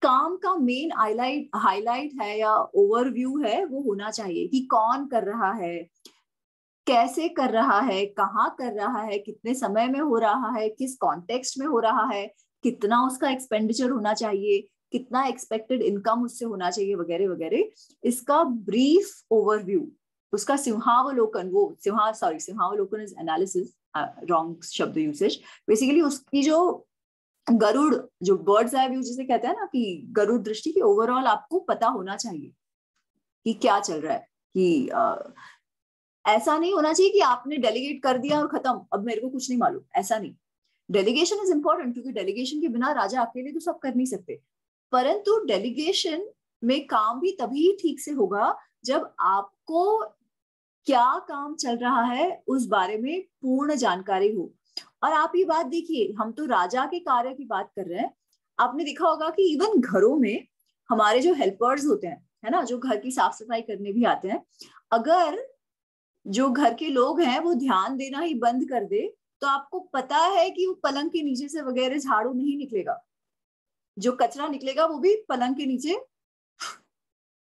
काम का मेन हाईलाइट हाईलाइट है या ओवरव्यू है, वो होना चाहिए कि कौन कर रहा है, कैसे कर रहा है, कहाँ कर रहा है, कितने समय में हो रहा है, किस कॉन्टेक्स्ट में हो रहा है, कितना उसका एक्सपेंडिचर होना चाहिए कितना एक्सपेक्टेड इनकम उससे होना चाहिए वगैरह वगैरह इसका ब्रीफ ओवरव्यू उसका सिंहावलोकन वो सिंहा सॉरी सिंहावलोकन इज़ एनालिसिस रॉन्ग शब्द यूसेज बेसिकली उसकी जो गरुड़ जो बर्ड्स आई व्यू जिसे कहते हैं ना कि गरुड़ दृष्टि की ओवरऑल आपको पता होना चाहिए कि क्या चल रहा है कि आ, ऐसा नहीं होना चाहिए कि आपने डेलीगेट कर दिया और खत्म। अब मेरे को कुछ नहीं मालूम ऐसा नहीं। डेलीगेशन इज़ इंपॉर्टेंट क्योंकि डेलीगेशन के बिना राजा अकेले तो सब कर नहीं सकते। परंतु डेलीगेशन में काम भी तभी ठीक से होगा जब आपको क्या काम चल रहा है उस बारे में पूर्ण जानकारी हो। और आप ये बात देखिए, हम तो राजा के कार्य की बात कर रहे हैं। आपने देखा होगा कि इवन घरों में हमारे जो हेल्पर्स होते हैं, है ना, जो घर की साफ़ सफ़ाई करने भी आते हैं, अगर जो घर के लोग हैं वो ध्यान देना ही बंद कर दे तो आपको पता है कि वो पलंग के नीचे से वगैरह झाड़ू नहीं निकलेगा। जो कचरा निकलेगा वो भी पलंग के नीचे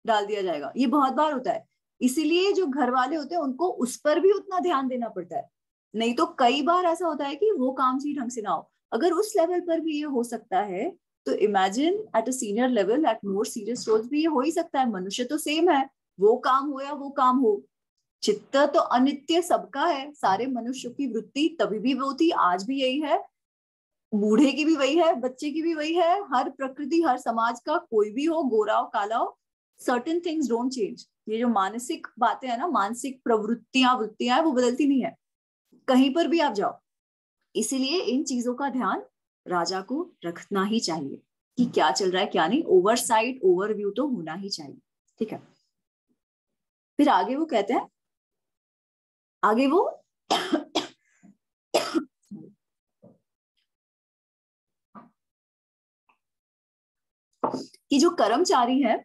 डाल दिया जाएगा। ये बहुत बार होता है। इसीलिए जो घर वाले होते हैं, उनको उस पर भी उतना ध्यान देना पड़ता है। नहीं तो कई बार ऐसा होता है कि वो काम सही ढंग से ना हो। अगर उस लेवल पर भी ये हो सकता है तो imagine at a senior level at more serious roles भी ये हो ही सकता है। मनुष्य तो सेम है। वो काम हो या वो काम हो। चित्त तो अनित्य सबका है। सारे मनुष्य की वृत्ति तभी भी वो थी आज भी यही है। बूढ़े की भी वही है, बच्चे की भी वही है, हर प्रकृति, हर समाज का कोई भी हो, गोरा हो, काला हो सर्टेन थिंग्स डोंट चेंज ये जो मानसिक बातें है ना, मानसिक प्रवृत्तियाँ, वृत्तियाँ है, वो बदलती नहीं है। कहीं पर भी आप जाओ, इसीलिए इन चीज़ों का ध्यान राजा को रखना ही चाहिए कि क्या चल रहा है, क्या नहीं। ओवर साइट ओवरव्यू तो होना ही चाहिए, ठीक है? फिर आगे वो कहते हैं, आगे वो कि जो कर्मचारी है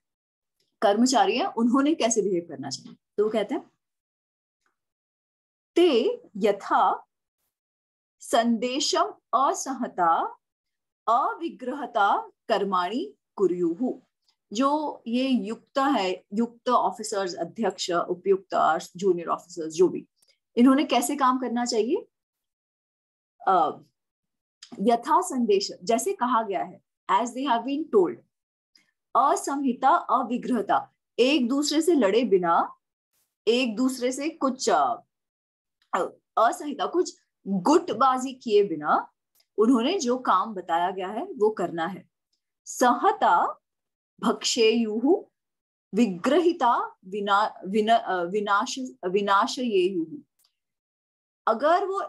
कर्मचारी है, उन्होंने कैसे बिहेव करना चाहिए? तो वो कहते हैं, ते यथा संदेशम असहता अविग्रहता कर्माणी कुर्युहु जो ये युक्त है, युक्त ऑफिसर्स अध्यक्ष, उपयुक्त जूनियर ऑफिसर्स जो भी, इन्होंने कैसे काम करना चाहिए? यथा संदेश, जैसे कहा गया है as they have been told असंहिता अविग्रहता। एक दूसरे से लड़े बिना एक दूसरे से कुछ असंहिता कुछ गुटबाजी किए बिना उन्होंने जो काम बताया गया है वो करना है। सहता भक्षेयु विग्रहिता विना, विना, विनाश विनाश ये अगर वो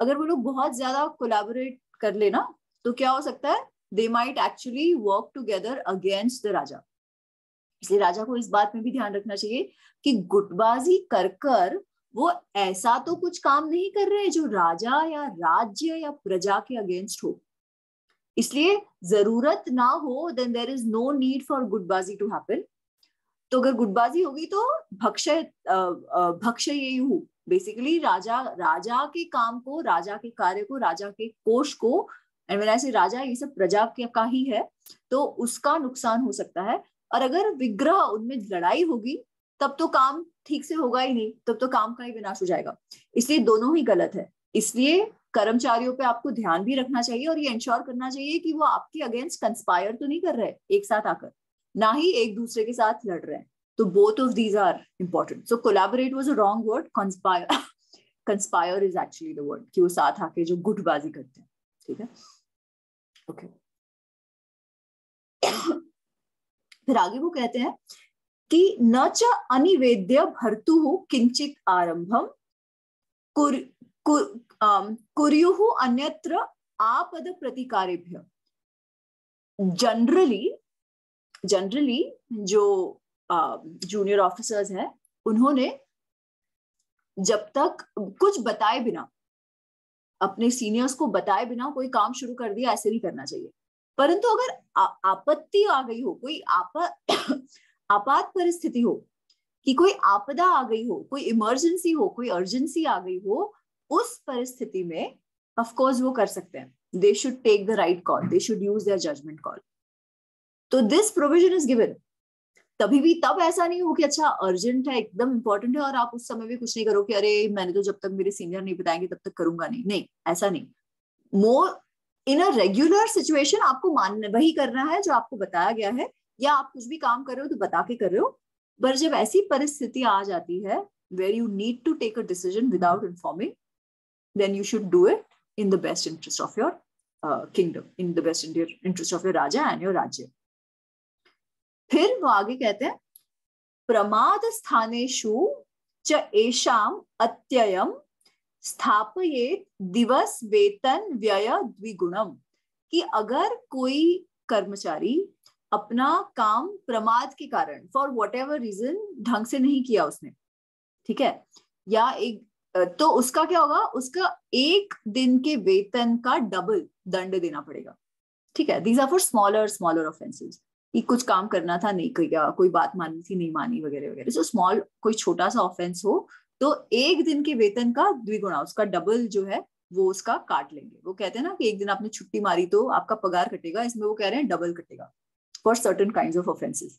अगर वो लोग बहुत ज़्यादा कोलैबोरेट कर लेना तो क्या हो सकता है? They might actually work together against the राजा इसलिए राजा को इस बात में भी ध्यान रखना चाहिए कि गुटबाजी कर कर वो ऐसा तो कुछ काम नहीं कर रहे जो राजा या राज्य या प्रजा के अगेंस्ट हो। इसलिए ज़रूरत ना हो then there is no need for गुटबाजी टू हैपन तो अगर गुटबाजी होगी तो भक्षय भक्षय ये हूँ। बेसिकली राजा राजा के काम को, राजा के कार्य को, राजा के कोष को एंड वेन ऐसे राजा ये सब प्रजा का ही है तो उसका नुकसान हो सकता है। और अगर विग्रह उनमें लड़ाई होगी, तब तो काम ठीक से होगा ही नहीं, तब तो काम का ही विनाश हो जाएगा। इसलिए दोनों ही गलत है। इसलिए कर्मचारियों पे आपको ध्यान भी रखना चाहिए और ये इंश्योर करना चाहिए कि वो आपके अगेंस्ट कंस्पायर तो नहीं कर रहे, एक साथ आकर। ना ही एक दूसरे के साथ लड़ रहे हैं। तो both of these are important so collaborate was a wrong word conspire conspire is actually the word कि वो साथ आके जो गुटबाजी करते हैं। ठीक है? ओके फिर आगे वो कहते हैं कि न च अनिवेद्य भर्तु किंचित आरंभम कुर, कुर, कुर्युहु अन्यत्र आपद प्रतिकारेभ्य जनरली जनरली जो जूनियर ऑफिसर्स हैं उन्होंने जब तक कुछ बताए बिना अपने सीनियर्स को बताए बिना कोई काम शुरू कर दिया, ऐसे नहीं करना चाहिए। परंतु अगर आपत्ति आ गई हो, कोई आप, आपात परिस्थिति हो, कि कोई आपदा आ गई हो, कोई इमरजेंसी हो, कोई अर्जेंसी आ गई हो, उस परिस्थिति में ऑफकोर्स वो कर सकते हैं। They should take the right call they should use their judgement call तो दिस प्रोविज़न इज़ गिवन तभी भी तब ऐसा नहीं हो कि अच्छा अर्जेंट है, एकदम इंपॉर्टेंट है और आप उस समय भी कुछ नहीं करो कि अरे, मैंने तो जब तक मेरे सीनियर नहीं बताएँगे, तब तक करूँगा नहीं। नहीं, ऐसा नहीं। मोर इन अ रेगुलर सिचुएशन आपको मान, वही करना है जो आपको बताया गया है। या आप कुछ भी काम कर रहे हो तो बता के कर रहे हो। पर जब ऐसी परिस्थिति आ जाती है where you need to take a decision without informing then you should do it in the best interest of your kingdom in the best interest of your raja and your राज्य फिर वो आगे कहते हैं प्रमाद स्थानेशु च एशाम अत्ययम स्थापयेत दिवस वेतन व्यय द्विगुणम कि अगर कोई कर्मचारी अपना काम प्रमाद के कारण फॉर वट एवर रीजन ढंग से नहीं किया उसने, ठीक है? या एक तो उसका क्या होगा? उसका एक दिन के वेतन का डबल दंड देना पड़ेगा। ठीक है? These are for smaller smaller offences कि कुछ काम करना था, नहीं किया कोई बात मानी थी, नहीं मानी वगैरह वगैरह। जो स्मॉल कोई छोटा सा ऑफेंस हो तो एक दिन के वेतन का द्विगुणा, उसका डबल जो है, वो उसका काट लेंगे। वो कहते हैं ना कि एक दिन आपने छुट्टी मारी तो आपका पगार कटेगा, इसमें वो कह रहे हैं डबल कटेगा for certain kind of offences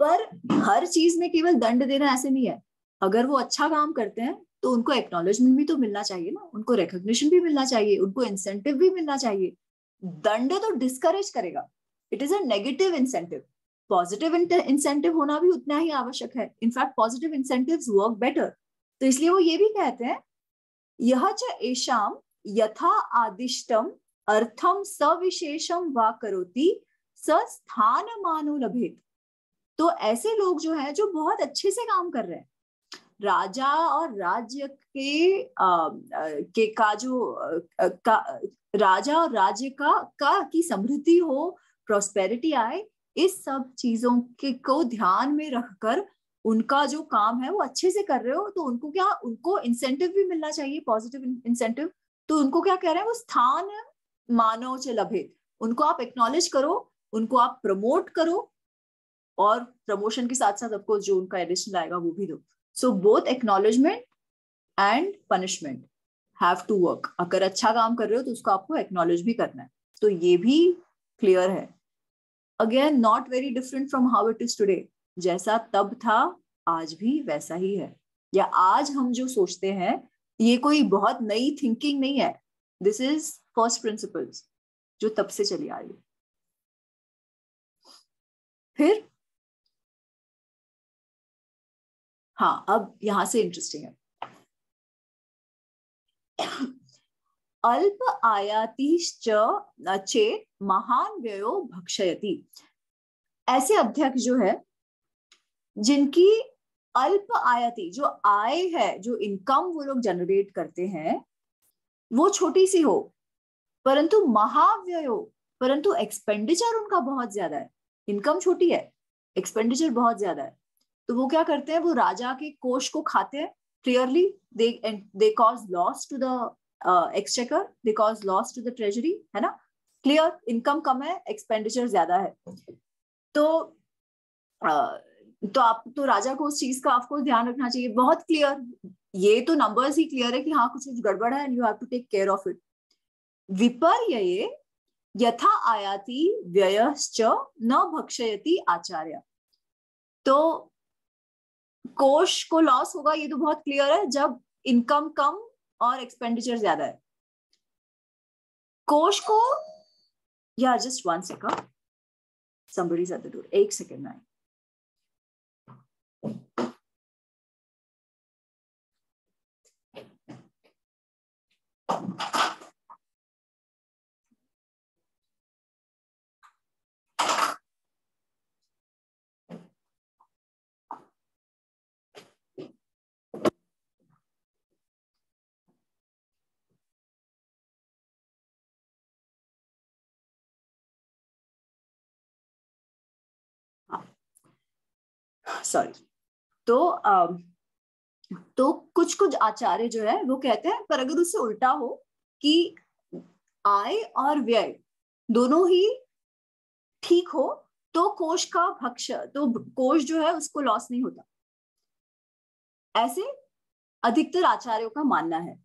पर हर चीज़ में केवल दंड देना ऐसे नहीं है। अगर वो अच्छा काम करते हैं तो उनको एक्नोलेजमेंट भी तो मिलना चाहिए ना, उनको रिकॉग्निशन भी मिलना चाहिए, उनको इंसेंटिव भी मिलना चाहिए। दंड तो डिस्करेज करेगा। It is a negative incentive positive incentive होना भी उतना ही आवश्यक है। In fact positive incentive work better तो इसलिए वो ये भी कहते हैं, यह च यथा आदिष्टम अर्थम सविशेषम वा करोति स्थान मानो लभेत। तो ऐसे लोग जो है, जो बहुत अच्छे से काम कर रहे हैं राजा और राज्य के आ, के का जो का राजा और राज्य का का की समृद्धि हो प्रोस्पेरिटी आए इस सब चीज़ों के को ध्यान में रखकर उनका जो काम है वो अच्छे से कर रहे हो तो उनको क्या उनको इंसेंटिव भी मिलना चाहिए पॉजिटिव इंसेंटिव तो उनको क्या कह रहे हैं वो स्थान मानव च लभेत। उनको आप एक्नॉलेज करो उनको आप प्रमोट करो और प्रमोशन के साथ साथ आपको जो उनका एडिशन आएगा वो भी दो। So both acknowledgement and punishment have to work अगर अच्छा काम कर रहे हो तो उसको आपको एक्नॉलेज भी करना है। तो ये भी क्लियर है। Again not very different from how it is today जैसा तब था, आज भी वैसा ही है। या आज हम जो सोचते हैं, ये कोई बहुत नई थिंकिंग नहीं है। दिस इज़ फ़र्स्ट प्रिंसिपल्स जो तब से चली आ रही फिर हाँ अब यहाँ से इंटरेस्टिंग है। अल्प आयातिश्च चेत महान व्ययो भक्षयति। ऐसे अध्यक्ष जो है, जिनकी अल्प आयाति, जो आय है, जो इनकम वो लोग जनरेट करते हैं, वो छोटी सी हो, परंतु महाव्यय, परंतु एक्सपेंडिचर उनका बहुत ज़्यादा है। इनकम छोटी है एक्सपेंडिचर बहुत ज़्यादा है। तो वो क्या करते हैं? वो राजा के कोष को खाते हैं clearly they cause loss to the exchequer they cause loss to the treasury है ना? क्लियर इनकम कम है एक्सपेंडिचर ज़्यादा है। तो uh, तो आप तो राजा को उस चीज़ का आपको ध्यान रखना चाहिए। बहुत क्लियर ये तो नंबर्स ही क्लियर है कि हाँ कुछ गड़बड़ है and you have to take care of it विपर्य यथा आयाति व्ययश्च न भक्षयति आचार्य। तो कोष को लॉस होगा, ये तो बहुत क्लियर है, जब इनकम कम और एक्सपेंडिचर ज़्यादा है। कोष को या just one second somebody's at एक सेकंड में सॉरी तो तो कुछ कुछ आचार्य जो है, वो कहते हैं, पर अगर उससे उल्टा हो कि आय और व्यय दोनों ही ठीक हो तो कोष का भक्ष तो कोष जो है, उसको लॉस नहीं होता। ऐसे अधिकतर आचार्यों का मानना है।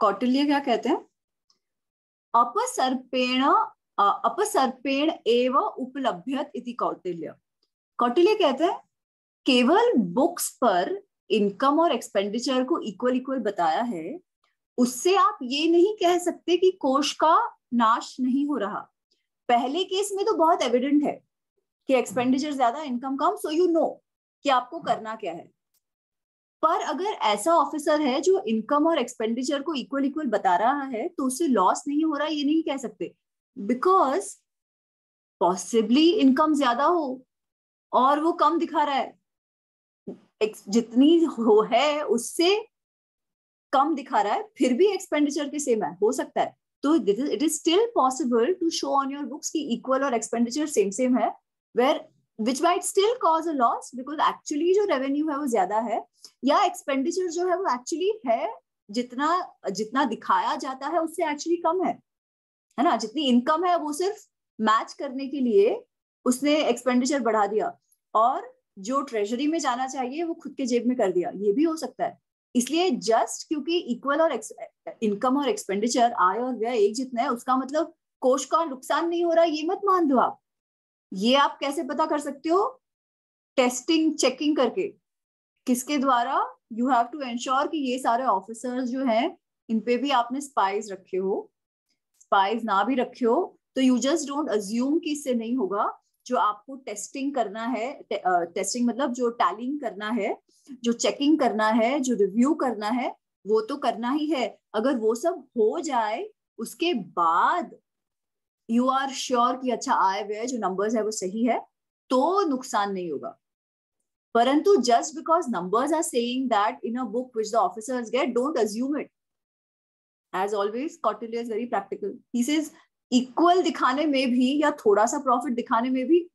कौटिल्य क्या कहते हैं? अपसर्पेण अपसर्पेण एव उपलभ्यत इति कौटिल्य। कौटिल्य कहते हैं, केवल बुक्स पर इनकम और एक्सपेंडिचर को इक्वल इक्वल बताया है, उससे आप ये नहीं कह सकते कि कोष का नाश नहीं हो रहा। पहले केस में तो बहुत एविडेंट है कि एक्सपेंडिचर ज़्यादा इनकम कम सो यू नो कि आपको करना क्या है। पर अगर ऐसा ऑफिसर है जो इनकम और एक्सपेंडिचर को इक्वल इक्वल बता रहा है तो उससे लॉस नहीं हो रहा, ये नहीं कह सकते। बिकॉज़ पॉसिबली इनकम ज़्यादा हो और वो कम दिखा रहा है। जितनी हो है, उससे कम दिखा रहा है, फिर भी एक्सपेंडिचर के सेम है, हो सकता है। तो it is still possible to show on your books की इक्वल और एक्सपेंडिचर सेम सेम है where which might still cause a loss because actually जो रेवेन्यू है वो ज़्यादा है, या एक्सपेंडिचर जो है वो एक्चुअली है, जितना जितना दिखाया जाता है उससे एक्चुअली कम है। है ना? जितनी इनकम है वो सिर्फ़ मैच करने के लिए उसने एक्सपेंडिचर बढ़ा दिया। और जो ट्रेजरी में जाना चाहिए, वो खुद के जेब में कर दिया। ये भी हो सकता है। इसलिए जस्ट क्योंकि इक्वल और इनकम और एक्सपेंडिचर आय और व्यय एक जितना है, उसका मतलब कोष का नुकसान नहीं हो रहा, ये मत मान दो आप। ये आप कैसे पता कर सकते हो? टेस्टिंग चेकिंग करके। किसके द्वारा? यू हैव टू एंश्योर कि ये सारे ऑफिसर्स जो हैं, इन पे भी आपने स्पाइस रखे हो। स्पाइस ना भी रखे हो। तो यू जस्ट डोंट अज्यूम कि इससे नहीं होगा। जो आपको टेस्टिंग करना है टे, टेस्टिंग मतलब जो टैलिंग करना है जो चेकिंग करना है जो रिव्यू करना है वो तो करना ही है। अगर वो सब हो जाए उसके बाद यू आर श्योर कि अच्छा आए हुए जो नंबर्स है वो सही है तो नुकसान नहीं होगा। परंतु just because numbers are saying that in a book which the officers get don't assume it as always Kautilya is very practical he says equal दिखाने में भी या थोड़ा सा प्रॉफिट दिखाने में भी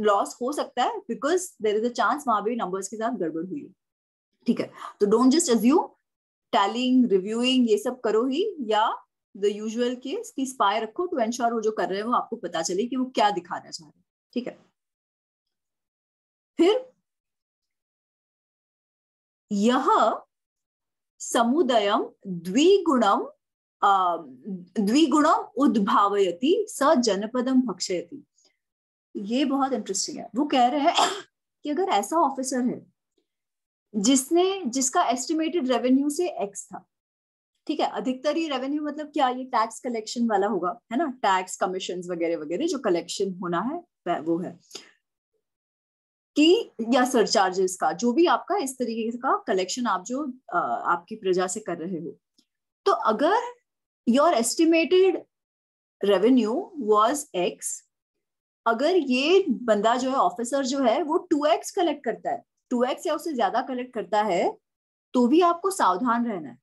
लॉस हो सकता है because there is a chance वहाँ भी नंबर्स के साथ गड़बड़ हुई। है ठीक है तो don't just assume tallying reviewing ये सब करो ही या द यूजुअल केस की स्पाई रखो टू एंश्योर वो जो कर रहे हैं वो आपको पता चले कि वो क्या दिखाना चाह रहे हैं। ठीक है, फिर यह समुदयम द्विगुणम द्विगुणम उद्भावयति, स जनपदम भक्षयति। ये बहुत इंटरेस्टिंग है। वो कह रहे हैं कि अगर ऐसा ऑफिसर है, जिसने, जिसका एस्टिमेटेड रेवेन्यू से एक्स था, ठीक है, अधिकतर ये रेवेन्यू मतलब क्या, ये टैक्स कलेक्शन वाला होगा, है ना? टैक्स कमीशन वगैरह वगैरह, जो कलेक्शन होना है वो है। कि, या सरचार्जेस का, जो भी आपका इस तरीके का कलेक्शन आप जो आपकी प्रजा से कर रहे हो। तो अगर your estimated revenue was X अगर ये बंदा जो है ऑफिसर जो है, वो टू एक्स कलेक्ट करता है। टू एक्स या उससे ज़्यादा कलेक्ट करता है तो भी आपको सावधान रहना है।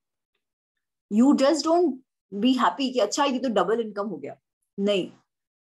You just don't be happy कि अच्छा ये तो डबल इनकम हो गया। नहीं।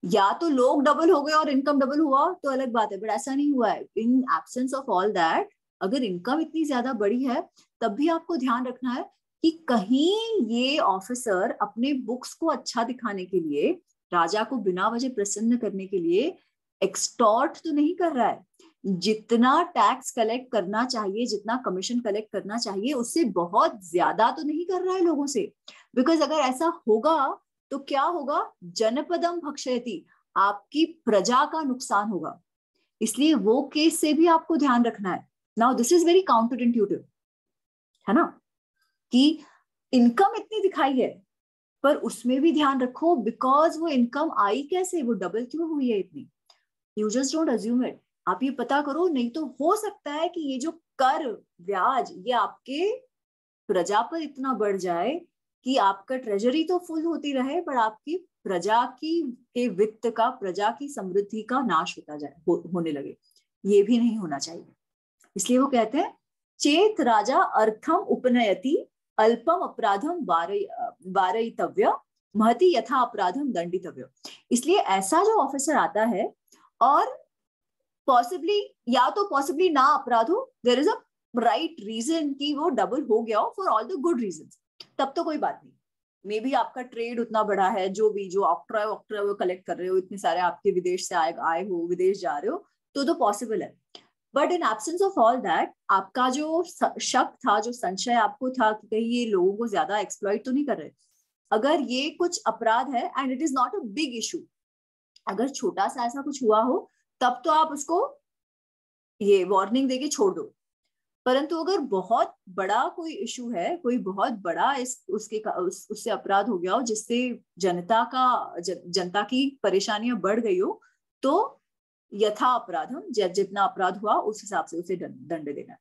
या तो लोग डबल हो गए और इनकम डबल हुआ तो अलग बात है बट ऐसा नहीं हुआ है। In absence of all that अगर इनकम इतनी ज़्यादा बड़ी है, तब भी आपको ध्यान रखना है कि कहीं ये ऑफिसर अपने बुक्स को अच्छा दिखाने के लिए, राजा को बिना वजह प्रसन्न करने के लिए एक्सटॉर्ट तो नहीं कर रहा है। जितना टैक्स कलेक्ट करना चाहिए, जितना कमीशन कलेक्ट करना चाहिए, उससे बहुत ज़्यादा तो नहीं कर रहा है लोगों से। बिकॉज़ अगर ऐसा होगा तो क्या होगा? जनपदम भक्षयती, आपकी प्रजा का नुकसान होगा। इसलिए वो केस से भी आपको ध्यान रखना है। Now this is very counterintuitive है ना? कि इनकम इतनी दिखाई है पर उसमें भी ध्यान रखो बिकॉज़ वो इनकम आई कैसे? वो डबल क्यों हुई है इतनी? You just don't assume it आप ये पता करो नहीं तो हो सकता है कि ये जो कर ब्याज ये आपके प्रजा पर इतना बढ़ जाए कि आपका ट्रेजरी तो फुल होती रहे पर आपकी प्रजा की के वित्त का प्रजा की समृद्धि का नाश होता जाए हो, होने लगे। ये भी नहीं होना चाहिए। इसलिए वो कहते हैं चेत राजा अर्थम उपनयति अल्पम अपराधम वारयितव्य, महति यथा अपराधम दंडितव्य। इसलिए ऐसा जो ऑफिसर आता है, और पॉसिबली या तो पॉसिबली ना अपराध हो there is a right reason कि वो डबल हो गया हो for all the good reason तब तो कोई बात नहीं। मे बी आपका ट्रेड उतना बड़ा है, जो भी, जो ऑक्ट्रा ऑक्ट्रा वो कलेक्ट कर रहे हो, इतने सारे आपके विदेश से आए आए हो, विदेश जा रहे हो तो तो पॉसिबल है। But in absence of all that आपका जो शक था जो संशय आपको था कि कहीं ये लोगों को ज़्यादा एक्सप्लॉइट तो नहीं कर रहे? अगर ये कुछ अपराध है and it is not a big issue अगर छोटा सा ऐसा कुछ हुआ हो तब तो आप उसको ये वार्निंग देके छोड़ दो। परंतु अगर बहुत बड़ा कोई इशू है कोई बहुत बड़ा इस उसके उस, उससे अपराध हो गया हो जिससे जनता का ज, जनता की परेशानियाँ बढ़ गई हो तो यथा अपराधम जितना अपराध हुआ, उस हिसाब से उसे दंड देना।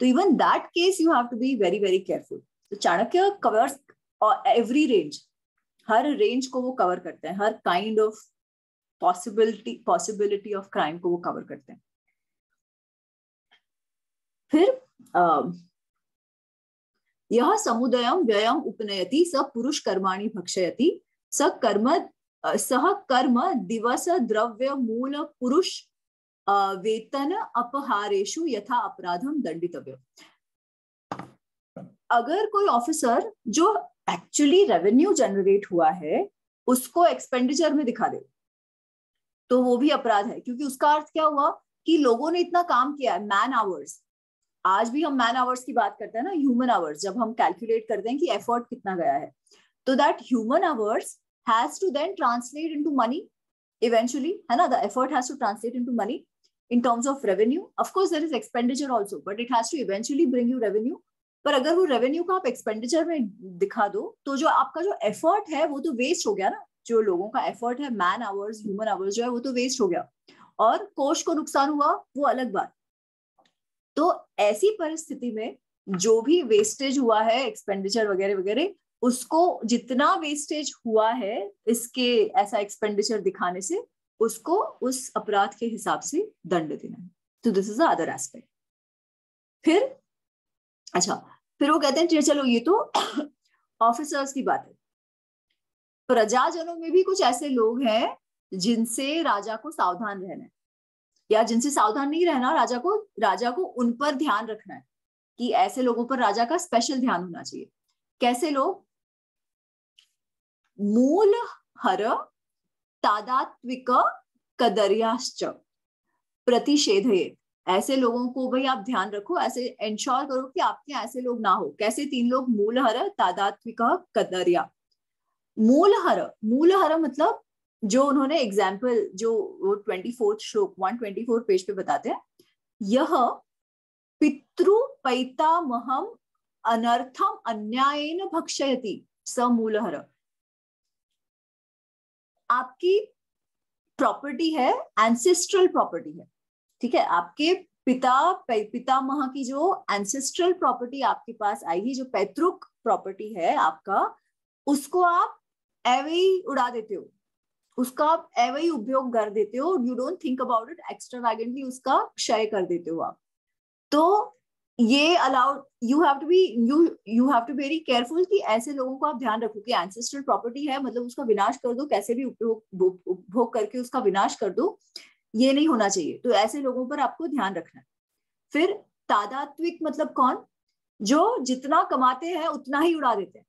तो even that case you have to be very very careful तो चाणक्य कवर्स एवरी रेंज हर रेंज को वो कवर करते हैं। हर kind of possibility possibility of crime को वो कवर करते हैं। फिर यह समुदयम व्ययम उपनयति, स पुरुष कर्माणि भक्षयति, स कर्म सह कर्म दिवस द्रव्य मूल पुरुष वेतन अपहारेशु यथा अपराधम दंडितव्य अगर कोई ऑफिसर जो एक्चुअली रेवेन्यू जनरेट हुआ है, उसको एक्सपेंडिचर में दिखा दे तो वो भी अपराध है। क्योंकि उसका अर्थ क्या हुआ कि लोगों ने इतना काम किया है मैन आवर्स आज भी हम मैन आवर्स की बात करते हैं ना ह्यूमन आवर्स जब हम कैलकुलेट करते हैं कि एफर्ट कितना गया है। तो that human hours has to then translate into money eventually ना? The effort has to translate into money in terms of revenue. Of course, there is expenditure also, but it has to eventually bring you revenue. पर अगर वो revenue का आप expenditure में दिखा दो तो जो आपका जो एफर्ट है, वो तो वेस्ट हो गया ना? जो लोगों का एफर्ट है मैन आवर्स ह्यूमन आवर्स जो है, वो तो वेस्ट हो गया। और कोष को नुकसान हुआ, वो अलग बात। तो ऐसी परिस्थिति में जो भी वेस्टेज हुआ है एक्सपेंडिचर वगैरह वगैरह उसको जितना वेस्टेज हुआ है इसके ऐसा एक्सपेंडिचर दिखाने से, उसको उस अपराध के हिसाब से दंड देना है। तो दिस इज़ अदर एस्पेक्ट फिर अच्छा फिर वो कहते हैं चलो, ये तो ऑफिसर्स की बात है। प्रजाजनों में भी कुछ ऐसे लोग हैं जिनसे राजा को सावधान रहना है। या जिनसे सावधान नहीं रहना, राजा को राजा को उन पर ध्यान रखना है कि ऐसे लोगों पर राजा का स्पेशल ध्यान होना चाहिए। कैसे लोग? मूल हर तादात्विक कदरियाश्च प्रतिषेधये। ऐसे लोगों को भाई आप ध्यान रखो, ऐसे इंश्योर करो कि आपके ऐसे लोग ना हो। कैसे तीन लोग? मूल हर तादात्विक कदरिया। मूलहर मूलहर मतलब जो उन्होंने एग्ज़ाम्पल जो twenty fourth shloka one twenty four page पे बताते हैं, यह पितृ पैतामहम अनर्थम अन्यायन भक्षयति, स मूलहर आपकी प्रॉपर्टी है एंसेस्ट्रल प्रॉपर्टी है। ठीक है? आपके पिता पितामह की जो एंसेस्ट्रल प्रॉपर्टी आपके पास आई है, जो पैतृक प्रॉपर्टी है आपका, उसको आप एवे ही उड़ा देते हो। उसका आप एवे ही उपयोग कर देते हो। You don't think about it extravagantly उसका क्षय कर देते हो आप। तो ये allowed you have to be you you have to very careful कि ऐसे लोगों को आप ध्यान रखो कि एंसेस्ट्रल प्रॉपर्टी है मतलब उसका विनाश कर दो, कैसे भी उपयोग उपभोग करके उसका विनाश कर दो, ये नहीं होना चाहिए। तो ऐसे लोगों पर आपको ध्यान रखना है। फिर तादात्विक मतलब कौन? जो जितना कमाते हैं, उतना ही उड़ा देते हैं।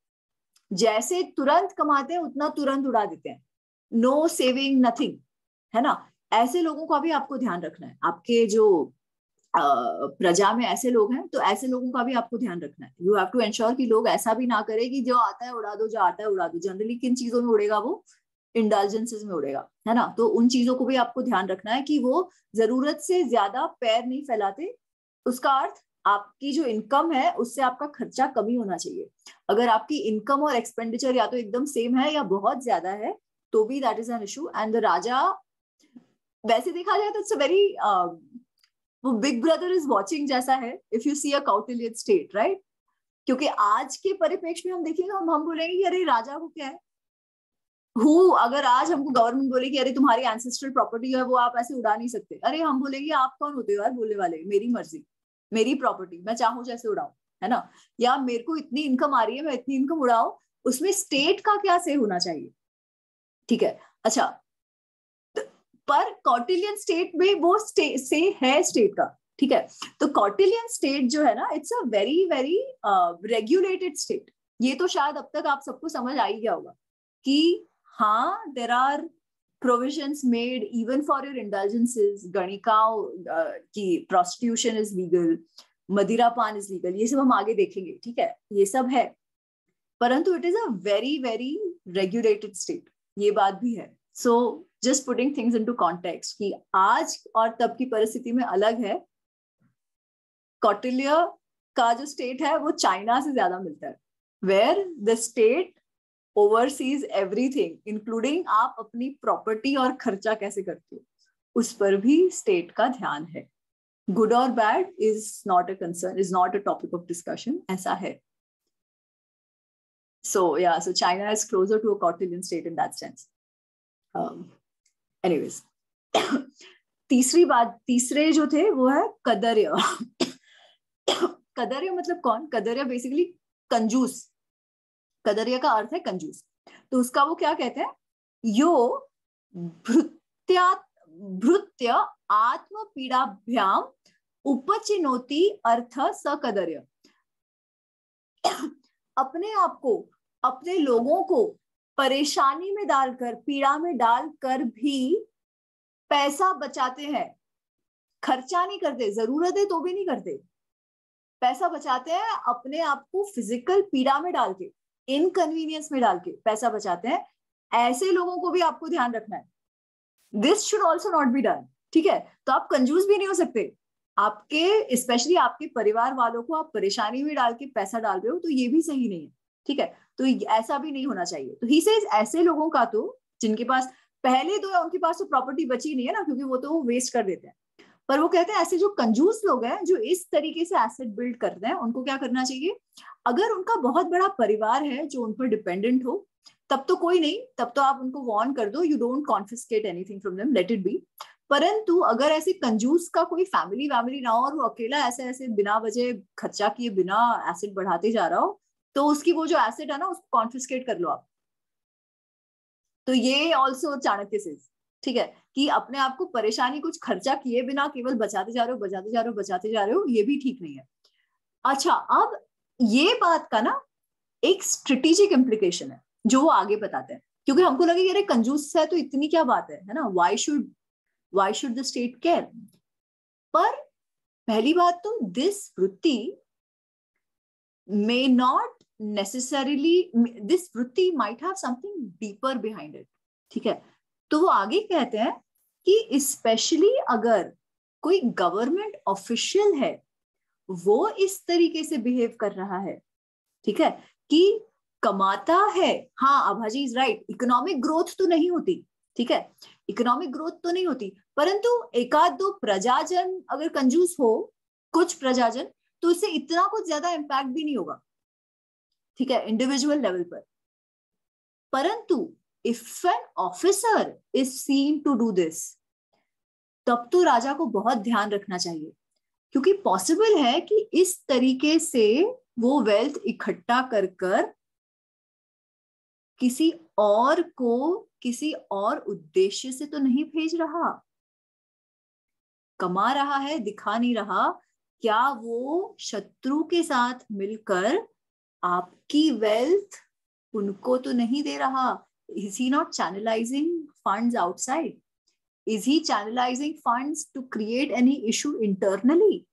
जैसे तुरंत कमाते हैं, उतना तुरंत उड़ा देते हैं। नो सेविंग नथिंग है ना? ऐसे लोगों का भी आपको ध्यान रखना है। आपके जो प्रजा में ऐसे लोग हैं तो ऐसे लोगों का भी आपको ध्यान रखना है। यू हैव टू एंश्योर कि लोग ऐसा भी ना करे कि जो आता है उड़ा दो, जो आता है उड़ा दो। जनरली किन चीज़ों में उड़ेगा वो? इंडल्जेंसेस में उड़ेगा, है ना? तो उन चीज़ों को भी आपको ध्यान रखना है कि वो ज़रूरत से ज़्यादा पैर नहीं फैलाते। उसका अर्थ, आपकी जो इनकम है, उससे आपका खर्चा कमी होना चाहिए। अगर आपकी इनकम और एक्सपेंडिचर या तो एकदम सेम है या बहुत ज़्यादा है तो भी that is an issue and the राजा, वैसे देखा जाए तो इट्स अ वेरी वो बिग ब्रदर इज़ वॉचिंग जैसा है if you see a state right क्योंकि आज के परिप्रेक्ष्य में हम देखेंगे, हम हम बोलेंगे कि अरे राजा को क्या है? हु अगर आज हमको गवर्नमेंट बोले कि अरे तुम्हारी एंसेस्ट्रल प्रॉपर्टी है, वो आप ऐसे उड़ा नहीं सकते। अरे हम बोलेंगे, आप कौन होते हो यार बोलने वाले? मेरी मर्ज़ी, मेरी प्रॉपर्टी मैं चाहूँ जैसे उड़ाऊ, है ना? या मेरे को इतनी इनकम आ रही है, मैं इतनी इनकम उड़ाऊ, उसमें स्टेट का क्या से होना चाहिए? ठीक है? अच्छा पर कॉटिलियन स्टेट में वो से है स्टेट का, ठीक है? तो कॉटिलियन स्टेट जो है ना it's a very very regulated state ये तो शायद अब तक आप सबको समझ आ ही गया होगा कि हाँ there are provisions made even for your indulgences, गणिकाओं की prostitution is legal मदिरा पान इज़ लीगल ये सब हम आगे देखेंगे, ठीक है? ये सब है। परंतु it is a very very regulated state ये बात भी है। So just putting things into context कि आज और तब की परिस्थिति में अलग है। कौटिल्य का जो स्टेट है वो चाइना से ज़्यादा मिलता है। Where the state oversees everything including आप अपनी प्रॉपर्टी और खर्चा कैसे करते हो उस पर भी स्टेट का ध्यान है। गुड और bad is not a concern is not a topic of discussion ऐसा है। So yeah so china is closer to a caucasian state in that sense um, anyways. तीसरी बात, तीसरे जो थे, वो है कदर्य। कदर्य मतलब कौन? कदर्य बेसिकली कंजूस। कदरिया का अर्थ है कंजूस। तो उसका वो क्या कहते हैं? यो भृत्या, भृत्य आत्म पीड़ाभ्याम उपचिनोति अर्थ सकदर्य। अपने आप को, अपने लोगों को परेशानी में डालकर, पीड़ा में डालकर भी पैसा बचाते हैं। खर्चा नहीं करते, ज़रूरत है तो भी नहीं करते। पैसा बचाते हैं अपने आप को फ़िज़िकल पीड़ा में डाल के इनकन्वीनियंस में डाल के पैसा बचाते हैं। ऐसे लोगों को भी आपको ध्यान रखना है। This should also not be done ठीक है? तो आप कंजूस भी नहीं हो सकते। आपके स्पेशली आपके परिवार वालों को आप परेशानी में डाल के पैसा डाल रहे हो तो ये भी सही नहीं है, ठीक है? तो ऐसा भी नहीं होना चाहिए। तो ही से ऐसे लोगों का तो जिनके पास, पहले तो उनके पास तो प्रॉपर्टी बची नहीं है ना, क्योंकि वो तो वेस्ट कर देते हैं। पर वो कहते हैं, ऐसे जो कंजूस लोग हैं, जो इस तरीके से एसेट बिल्ड करते हैं, उनको क्या करना चाहिए? अगर उनका बहुत बड़ा परिवार है, जो उन पर डिपेंडेंट हो, तब तो कोई नहीं, तब तो आप उनको वॉर्न कर दो you don't confiscate anything from them let it be परंतु अगर ऐसे कंजूस का कोई फैमिली वैमिली ना हो, और वो अकेला ऐसे ऐसे बिना वजह खर्चा किए, बिना एसिड बढ़ाते जा रहा हो तो उसकी वो जो एसिड है ना, उसको कॉन्फिस्केट कर लो आप। तो ये ऑल्सो चाणक्य से। ठीक है? कि अपने आप को परेशानी कुछ खर्चा किए बिना केवल बचाते जा रहे हो, बचाते जा रहे हो, बचाते जा रहे हो, ये भी ठीक नहीं है। अच्छा अब ये बात का ना एक स्ट्रेटेजिक इम्प्लीकेशन है, जो वो आगे बताते हैं। क्योंकि हमको लगे अरे, कंजूस है तो इतनी क्या बात है है ना? Why should why should the state care पर पहली बात तो दिस वृत्ति मे नॉट नेसेसरीली दिस वृत्ति might have something deeper behind it ठीक है? तो वो आगे कहते हैं कि स्पेशली अगर कोई गवर्नमेंट ऑफिशियल है, वो इस तरीके से बिहेव कर रहा है, ठीक है? कि कमाता है हाँ Abhaji is right economic growth तो नहीं होती, ठीक है? इकोनॉमिक ग्रोथ तो नहीं होती, परंतु एकाध दो प्रजाजन अगर कंजूस हो, कुछ प्रजाजन तो इससे इतना कुछ ज़्यादा इम्पैक्ट भी नहीं होगा। ठीक है इंडिविजुअल लेवल पर। परंतु if an officer is seen to do this तब तो राजा को बहुत ध्यान रखना चाहिए। क्योंकि पॉसिबल है कि इस तरीके से वो वेल्थ इकट्ठा कर कर किसी और को किसी और उद्देश्य से तो नहीं भेज रहा। कमा रहा है, दिखा नहीं रहा, क्या वो शत्रु के साथ मिलकर आपकी वेल्थ उनको तो नहीं दे रहा। Is he not channelizing funds outside is he channelizing funds to create any issue internally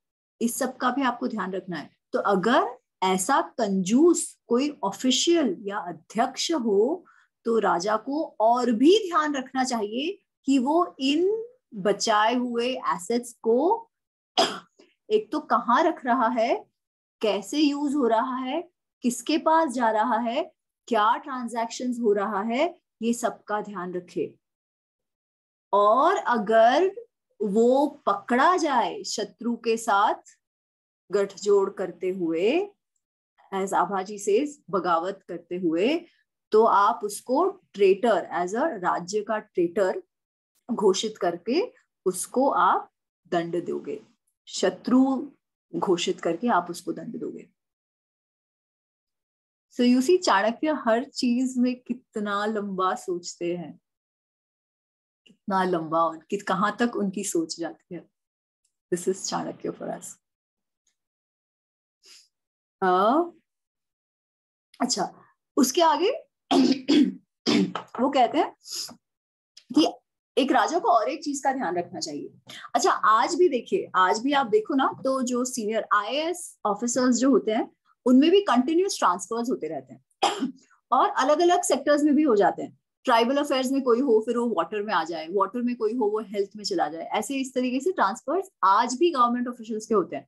इस सब का भी आपको ध्यान रखना है। तो अगर ऐसा कंजूस कोई ऑफिशियल या अध्यक्ष हो तो राजा को और भी ध्यान रखना चाहिए कि वो इन बचाए हुए एसेट्स को एक तो कहाँ रख रहा है, कैसे यूज़ हो रहा है किसके पास जा रहा है? क्या ट्रांजैक्शन हो रहा है? ये सबका ध्यान रखे। और अगर वो पकड़ा जाए शत्रु के साथ गठजोड़ करते हुए एज आभाजी से बगावत करते हुए तो आप उसको ट्रेटर एज अ राज्य का ट्रेटर घोषित करके उसको आप दंड दोगे। शत्रु घोषित करके आप उसको दंड दोगे। सो यू सी चाणक्य हर चीज़ में कितना लंबा सोचते हैं। कितना लंबा कि कहाँ तक उनकी सोच जाती है। This is Chanakya for us अच्छा उसके आगे वो कहते हैं कि एक राजा को और एक चीज़ का ध्यान रखना चाहिए। अच्छा आज भी देखिए, आज भी आप देखो ना तो जो सीनियर आई ऑफिसर्स जो होते हैं उनमें भी कंटिन्यूस ट्रांसफर्स होते रहते हैं। और अलग अलग सेक्टर्स में भी हो जाते हैं। ट्राइबल अफेयर्स में कोई हो, फिर वो वाटर में आ जाए वाटर में कोई हो, वो हेल्थ में चला जाए। ऐसे इस तरीके से ट्रांसफर्स आज भी गवर्नमेंट ऑफिशियल्स के होते हैं।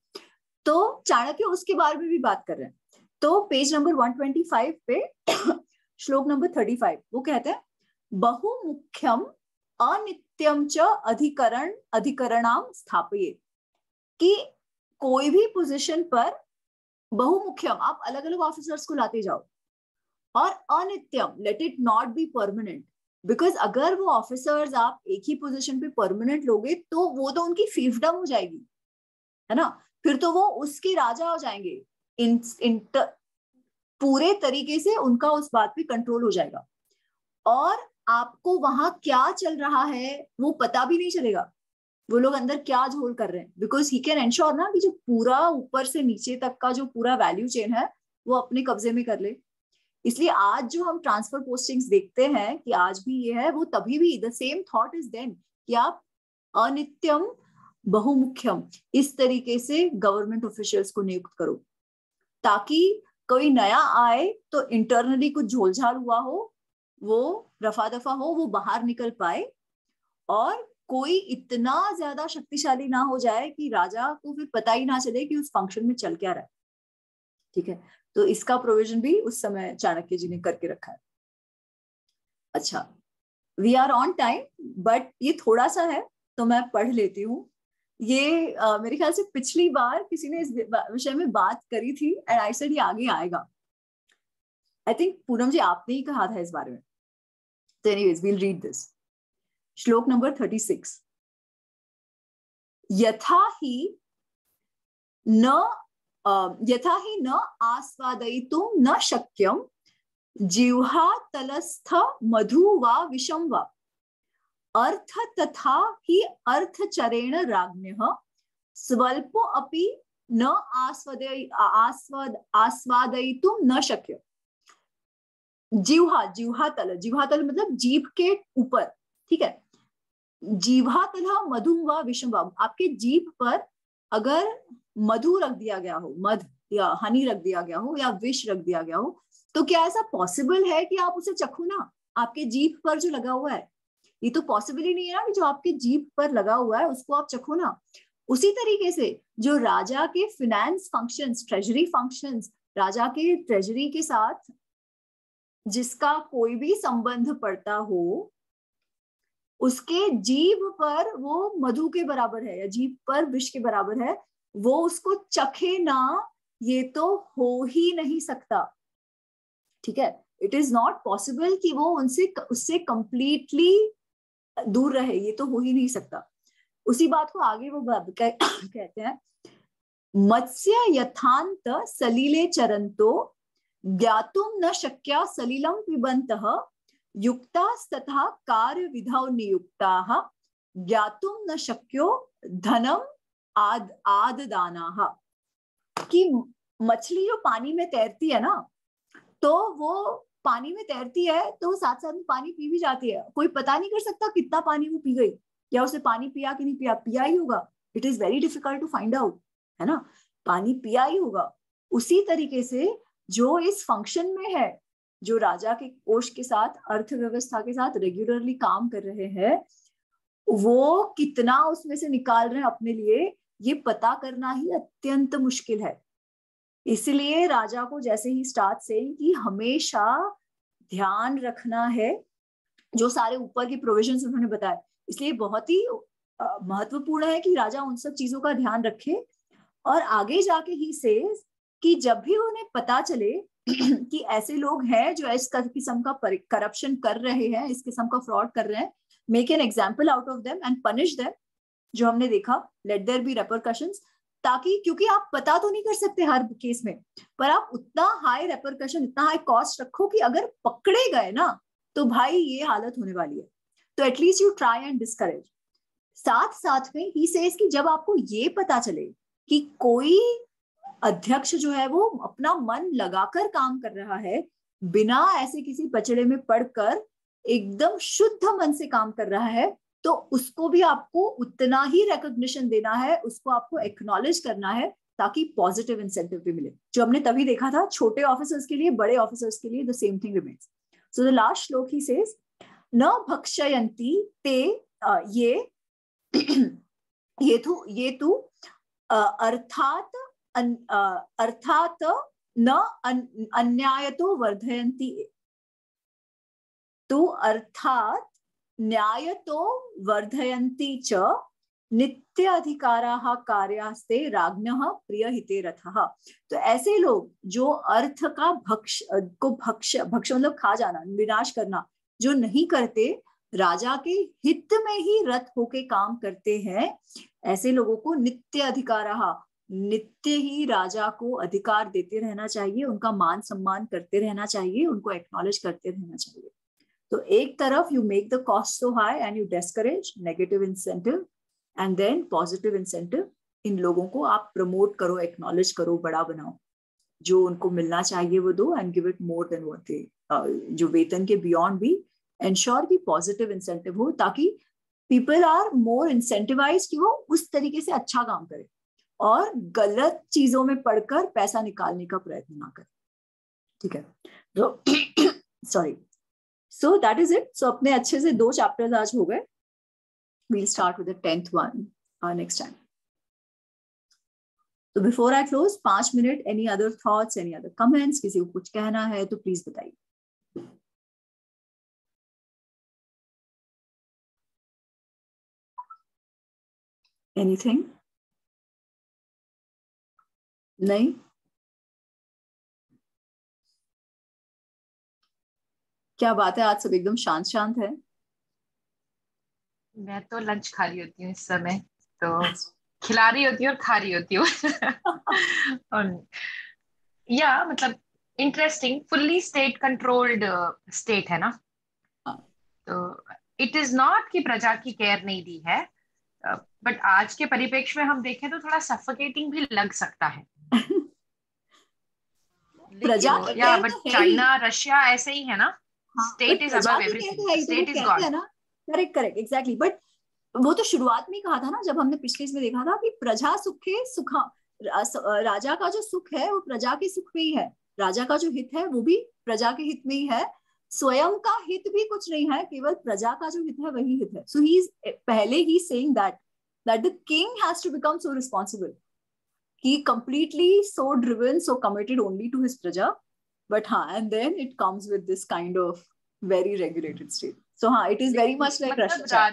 तो चाणक्य उसके बारे में भी बात कर रहे हैं। तो पेज नंबर 125 पे श्लोक नंबर 35 वो कहते हैं, बहुमुख्यम अनित्यम च अधिकरण, अधिकरणाम स्थापिए कि कोई भी पोजीशन पर बहुमुख्यम। आप अलग अलग ऑफिसर्स को लाते जाओ। और अनित्यम let it not be permanent because अगर वो ऑफिसर्स आप एक ही पोजीशन पे परमानेंट लोगे तो वो तो उनकी फीफडम हो जाएगी। है ना? फिर तो वो उसके राजा हो जाएँगे। इन, इन त, पूरे तरीके से उनका उस बात पे कंट्रोल हो जाएगा। और आपको वहाँ क्या चल रहा है वो पता भी नहीं चलेगा। वो लोग अंदर क्या झोल कर रहे हैं? बिकॉज़ ही कैन एंश्योर ना कि जो पूरा ऊपर से नीचे तक का जो पूरा वैल्यू चेन है, वो अपने कब्जे में कर ले। इसलिए आज जो हम ट्रांसफ़र पोस्टिंग्स देखते हैं कि आज भी ये है, वो तभी भी the same thought is then कि आप अनित्यम, बहुमुख्यम, इस तरीके से गवर्नमेंट ऑफिशियल्स को नियुक्त करो। ताकि कोई नया आए तो इंटरनली कुछ झोलझाल हुआ हो, वो रफा दफ़ा हो, वो बाहर निकल पाए, और कोई इतना ज़्यादा शक्तिशाली ना हो जाए कि राजा को फिर पता ही ना चले कि उस फ़ंक्शन में चल क्या रहा है। ठीक है? तो इसका प्रोविज़न भी उस समय चाणक्य जी ने करके रखा है। अच्छा we are on time but ये थोड़ा सा है तो मैं पढ़ लेती हूँ। ये uh, मेरे ख्याल से पिछली बार किसी ने इस विषय में बात करी थी एंड आई सेड ये आगे आएगा। आई थिंक पूनम जी आपने ही कहा था इस बारे में। तो anyways we'll read this shloka number thirty six. यथा ही न यथा ही न आस्वादयितुं न शक्यम जिह्वा तलस्थ मधु वा विषम वा। अर्थ तथा ही अर्थचरेण राज्ञ, स्वल्पो अपि न आस्वाद आस्वाद, आस्वादयितुं न शक्य। जीवहा जीवहा तल जीवहा तल मतलब जीभ के ऊपर, ठीक है? जीवा तला मधु व विषम आपके जीभ पर अगर मधु रख दिया गया हो, मध या हनी रख दिया गया हो या विष रख दिया गया हो तो क्या ऐसा पॉसिबल है कि आप उसे चखो ना? आपके जीप पर जो लगा हुआ है। ये तो पॉसिबल ही नहीं है ना कि जो आपके जीप पर लगा हुआ है, उसको आप चखो ना। उसी तरीके से जो राजा के फिनेंस फ़ंक्शंस ट्रेजरी फ़ंक्शंस राजा के ट्रेजरी के साथ जिसका कोई भी संबंध पड़ता हो उसके जीव पर वो मधु के बराबर है या जीव पर विष के बराबर है वो उसको चखे ना ये तो हो ही नहीं सकता। ठीक है? इट इज़ नॉट पॉसिबल कि वो उनसे उससे कंप्लीटली दूर रहे ये तो हो ही नहीं सकता। उसी बात को आगे वो कह, कहते हैं मत्स्य यथांत सलीले चरंतो ज्ञातुम न शक्या सलीलम पिबंत युक्तास्तथा कार्य विधौ नियुक्ता ज्ञातुम न शक्यो धनम आद आद दाना कि मछली जो पानी में तैरती है ना तो वो पानी में तैरती है तो साथ साथ में पानी पी भी जाती है। कोई पता नहीं कर सकता कितना पानी वो पी गई, या उसे पानी पिया कि नहीं पिया पिया ही होगा। It is very difficult to find out है ना? पानी पिया ही होगा। उसी तरीके से जो इस फ़ंक्शन में है जो राजा के कोष के साथ, अर्थव्यवस्था के साथ रेगुलरली काम कर रहे हैं, वो कितना उसमें से निकाल रहे हैं अपने लिए, ये पता करना ही अत्यंत मुश्किल है। इसलिए राजा को जैसे ही स्टार्ट से कि हमेशा ध्यान रखना है, जो सारे ऊपर की प्रोविज़न उन्होंने बताया इसलिए बहुत ही महत्वपूर्ण है कि राजा उन सब चीज़ों का ध्यान रखे और आगे जाके ही से कि जब भी उन्हें पता चले कि ऐसे लोग हैं जो इस किस्म का करप्शन कर रहे हैं, इस किस्म का फ्रॉड कर रहे हैं। Make an example out of them and punish them जो हमने देखा। लेट देर बी रेपरकशन ताकि, क्योंकि आप पता तो नहीं कर सकते हर केस में, पर आप उतना हाई रेपरकशन इतना हाई कॉस्ट रखो कि अगर पकड़े गए ना तो भाई ये हालत होने वाली है। तो at least you try and discourage साथ साथ में ही से जब आपको ये पता चले कि कोई अध्यक्ष जो है वो अपना मन लगाकर काम कर रहा है, बिना ऐसे किसी पचड़े में पढ़कर एकदम शुद्ध मन से काम कर रहा है तो उसको भी आपको उतना ही रिकॉग्निशन देना है, उसको आपको एक्नॉलेज करना है, ताकि पॉजिटिव इंसेंटिव भी मिले। जो हमने तभी देखा था, छोटे ऑफिसर्स के लिए, बड़े ऑफिसर्स के लिए the same thing remains so the last shloka he says न भक्षयंती ते ये ये तू ये तू अर्थात अर्थात न अन्याय तो वर्धयंती तो अर्थात न्याय तो वर्धयंती च नित्य अधिकारा कार्यास्ते राज्ञ प्रिय हिते रथ। तो ऐसे लोग जो अर्थ का भक्ष, को भक्ष भक्ष मतलब खा जाना, विनाश करना, जो नहीं करते, राजा के हित में ही रथ होके काम करते हैं, ऐसे लोगों को नित्य अधिकार नित्य ही राजा को अधिकार देते रहना चाहिए, उनका मान सम्मान करते रहना चाहिए, उनको एक्नॉलेज करते रहना चाहिए। तो एक तरफ़ you make the cost so high and you discourage negative incentive and then positive incentive इन लोगों को आप प्रमोट करो एक्नॉलेज करो, बड़ा बनाओ। जो उनको मिलना चाहिए वो दो and give it more than they जो वेतन के बियॉन्ड भी एंश्योर की पॉजिटिव इंसेंटिव हो, ताकि पीपल आर मोर इंसेंटिवाइज कि वो उस तरीके से अच्छा काम करें। और गलत चीज़ों में पढ़कर पैसा निकालने का प्रयत्न ना करें। ठीक है? तो sorry so that is it so अपने अच्छे से दो चैप्टर्स आज हो गए। We'll start with tenth one next time तो बिफोर आई क्लोज पाँच minute any other thoughts any other comments किसी को कुछ कहना है तो प्लीज़ बताइए। एनीथिंग नहीं? क्या बात है? आज सब एकदम शांत शांत है। मैं तो लंच खा रही होती हूँ इस समय तो खिला रही होती हूँ और खा रही होती हूँ। और या मतलब interesting fully state controlled state है ना? हाँ। तो इट इज़ नॉट कि प्रजा की केयर नहीं दी है बट uh, आज के परिप्रेक्ष्य में हम देखें तो थोड़ा सफोकेटिंग भी लग सकता है। प्रजा या बट चाइना रशिया ऐसे ही है ना? State is above everything state is god correct correct exactly but वो तो शुरुआत में कहा था ना जब हमने पिछले इसमें देखा था कि प्रजा सुखे सुखा राजा का जो सुख है वो प्रजा के सुख में ही है। राजा का जो हित है वो भी प्रजा के हित में ही है। स्वयं का हित भी कुछ नहीं है केवल प्रजा का जो हित है वही हित है। सो ही पहले ही saying that that the king has to become so responsible he completely so driven so committed only to his praja but ha and then it comes with this kind of very regulated state so ha it is very much like russia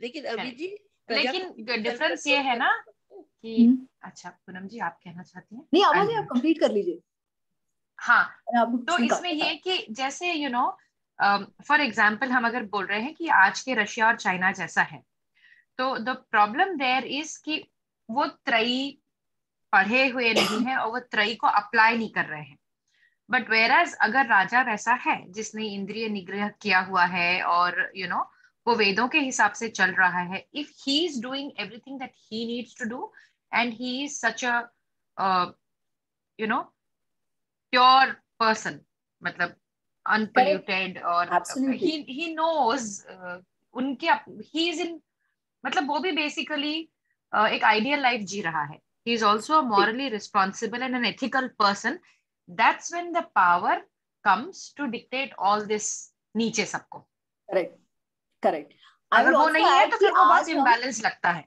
लेकिन अभी जी लेकिन difference ये है ना कि हम्म। अच्छा पूनम जी आप कहना चाहती हैं नहीं आवाज़ आप कंप्लीट कर लीजिए हाँ तो इसमें ये कि जैसे यू नो फॉर एग्ज़ाम्पल हम अगर बोल रहे हैं कि आज के रशिया और चाइना जैसा है तो द प्रॉब्लम देयर इज़ कि वो त्रयी पढ़े हुए नहीं है और वो त्रयी को अप्लाई नहीं कर रहे हैं। बट वेर एज अगर राजा वैसा है जिसने इंद्रिय निग्रह किया हुआ है और यू you नो know, वो वेदों के हिसाब से चल रहा है if he is doing everything that he needs to do and he is such a you know pure person मतलब अनपोल्यूटेड और ही नोज़ उनके ही इज़ इन मतलब वो भी बेसिकली uh, एक आइडियल लाइफ जी रहा है। He is also morally responsible and an ethical person that's when the power comes to dictate all this नीचे सबको करेक्ट करेक्ट अगर वो नहीं है तो फिर बहुत इम्बैलेंस लगता है।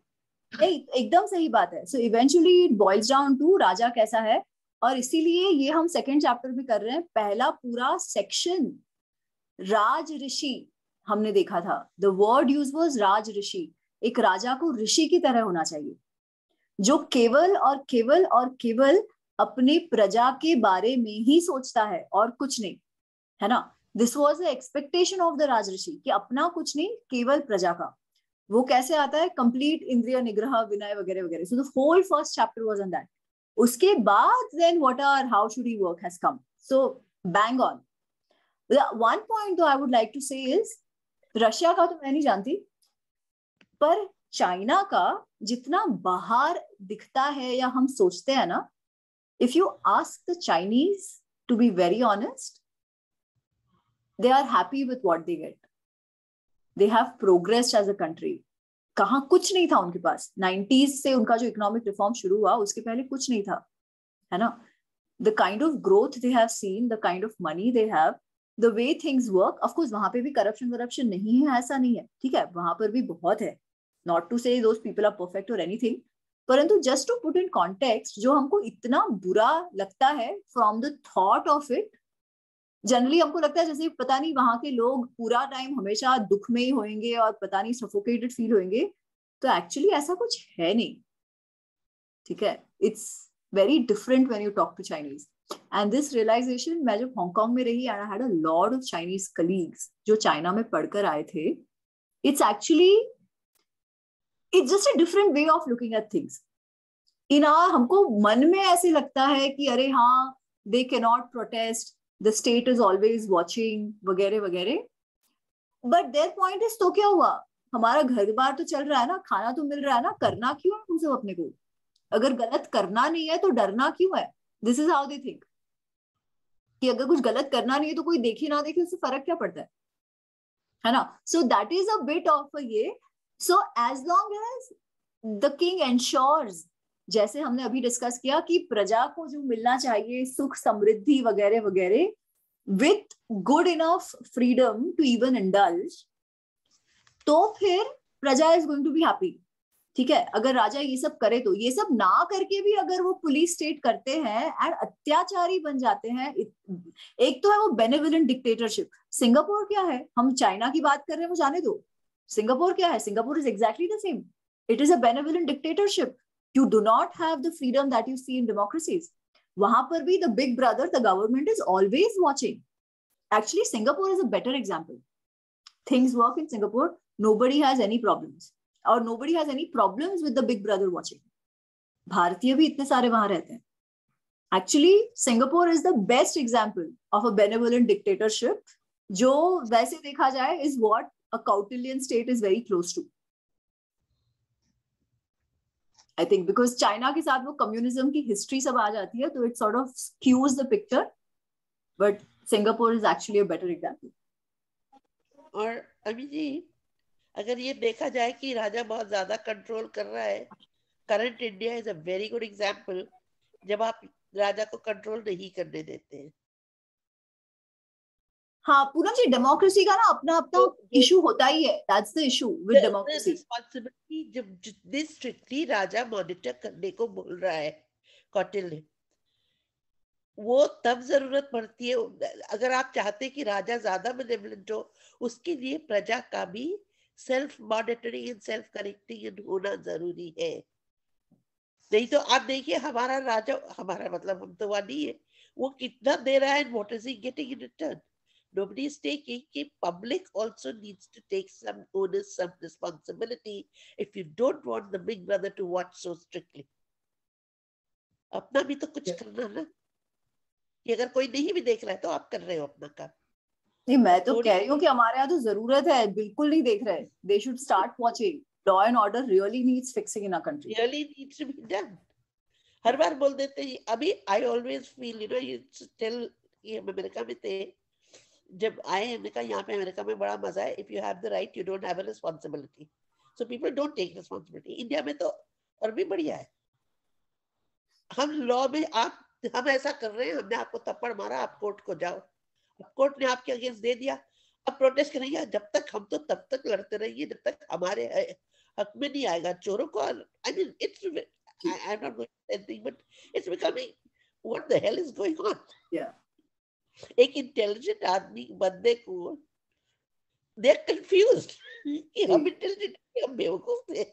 नहीं एकदम सही बात है। So eventually it boils down to राजा कैसा है। और इसीलिए ये हम सेकंड चैप्टर में कर रहे हैं। पहला पूरा सेक्शन राज ऋषि हमने देखा था। The word use was raj rishi. एक राजा को ऋषि की तरह होना चाहिए। जो केवल और केवल और केवल अपने प्रजा के बारे में ही सोचता है और कुछ नहीं, है ना? This was the expectation of the rajrishi कि अपना कुछ नहीं, केवल प्रजा का। वो कैसे आता है? कंप्लीट इंद्रिय निग्रह, विनय वगैरह वगैरह। So the whole first chapter was on that उसके बाद then what are how should he work has come so bang on one point I would like to say is Russia का तो मैं नहीं जानती, पर चाइना का जितना बाहर दिखता है या हम सोचते हैं ना if you ask the Chinese to be very honest they are happy with what they get they have progress as a country कहा कुछ नहीं था उनके पास। नाइनटीज से उनका जो इकोनॉमिक रिफॉर्म शुरू हुआ, उसके पहले कुछ नहीं था, है ना? The kind of growth they have seen the kind of money they have the way things work of course वहाँ पे भी करप्शन वरप्शन नहीं है, ऐसा नहीं है, ठीक है? वहाँ पर भी बहुत है। Not to say those people are perfect और एनीथिंग परंतु just to put in context जो हमको इतना बुरा लगता है from the thought of it generally हमको लगता है जैसे पता नहीं वहाँ के लोग पूरा टाइम हमेशा दुख में ही होंगे और पता नहीं सफोकेटेड फील होंगे तो एक्चुअली ऐसा कुछ है नहीं। ठीक है? It's very different when you talk to Chinese and this realization मैं जब हांगकॉन्ग में रही and I had a lot of Chinese colleagues जो चाइना में पढ़कर आए थे it's actually it's just a different way of looking at things इन आर हमको मन में ऐसे लगता है कि अरे हाँ they can not protest the state is always watching वगैरह वगैरह. बट देर पॉइंट इज़ तो क्या हुआ? हमारा घर बार तो चल रहा है ना, खाना तो मिल रहा है ना, करना क्यों है तुम सब अपने को? अगर गलत करना नहीं है तो डरना क्यों है? This is how they think कि अगर कुछ गलत करना नहीं है तो कोई देखे ना देखे, उससे फ़र्क क्या पड़ता है? है ना? So that is a bit of ये so as long as the king ensures जैसे हमने अभी डिस्कस किया कि प्रजा को जो मिलना चाहिए, सुख, समृद्धि वगैरह वगैरह with good enough freedom to even indulge तो फिर प्रजा is going to be happy ठीक है? अगर राजा ये सब करे तो ये सब ना करके भी अगर वो पुलिस स्टेट करते हैं एंड अत्याचारी बन जाते हैं एक तो है वो बेनिविलेंट डिक्टेटरशिप सिंगापुर क्या है? हम चाइना की बात कर रहे हैं, वो जाने दो। सिंगापुर क्या है Singapore is exactly the same it is a benevolent dictatorship you do not have the freedom that you see in democracies wahan par bhi the big brother the government is always watching actually singapore is a better example things work in singapore nobody has any problems or nobody has any problems with the big brother watching भारतीय भी इतने सारे वहां रहते हैं actually Singapore is the best example of a benevolent dictatorship जो वैसे देखा जाए is what a Kautilyan state is very close to I think because China के साथ वो कम्युनिज्म की हिस्ट्री सब आ जाती है तो it sort of skews the picture but Singapore is actually a better example और अभी जी, अगर ये देखा जाए कि राजा बहुत ज़्यादा कंट्रोल कर रहा है current India is a very good example जब आप राजा को कंट्रोल नहीं करने देते हैं। हाँ पूनम जी डेमोक्रेसी का ना अपना अपना इशू होता ही है। That's the issue with democracy responsibility जब जितनी स्ट्रिक्टली राजा मॉनिटर करने को बोल रहा है कौटिल ने वो तब ज़रूरत पड़ती है। अगर आप चाहते कि राजा ज़्यादा बेनेवलेंट हो उसके लिए प्रजा का भी self monitoring and self correcting होना ज़रूरी है। नहीं तो आप देखिए हमारा राजा हमारा मतलब हम तो वहाँ नहीं है वो कितना दे रहा है what is he getting in return nobody is taking कि public also needs to take some onus some responsibility if you don't want the big brother to watch so strictly. अपना भी तो कुछ करना ना? कि अगर कोई नहीं भी देख रहा है तो आप कर रहे हो अपना काम। नहीं मैं तो कह रही हूँ कि हमारे यहाँ तो ज़रूरत है बिल्कुल नहीं देख रहे। They should start watching law and order really needs fixing in a country really needs to be done हर बार बोल देते हैं अभी I always feel you know you tell ये अमेरिका में थे जब आए हमने कहा, यहाँ पे अमेरिका में बड़ा मज़ा है। If you have the right you don't have a responsibility so people don't take responsibility India में तो और भी बढ़िया है। हम लॉ में, आप, हम ऐसा कर रहे हैं, हमने आपको थप्पड़ मारा, आप कोर्ट को जाओ। कोर्ट ने आपके अगेंस्ट दे दिया। अब प्रोटेस्ट करेंगे। जब तक हम तो तब तक लड़ते रहेंगे जब तक हमारे हक में नहीं आएगा चोरों को। I mean it's I am not going anything but it's becoming what the hell is going on या एक इंटेलिजेंट आदमी बंदे को दे आर कंफ्यूज्ड कि हम इंटेलिजेंट हम बेवकूफ़ थे।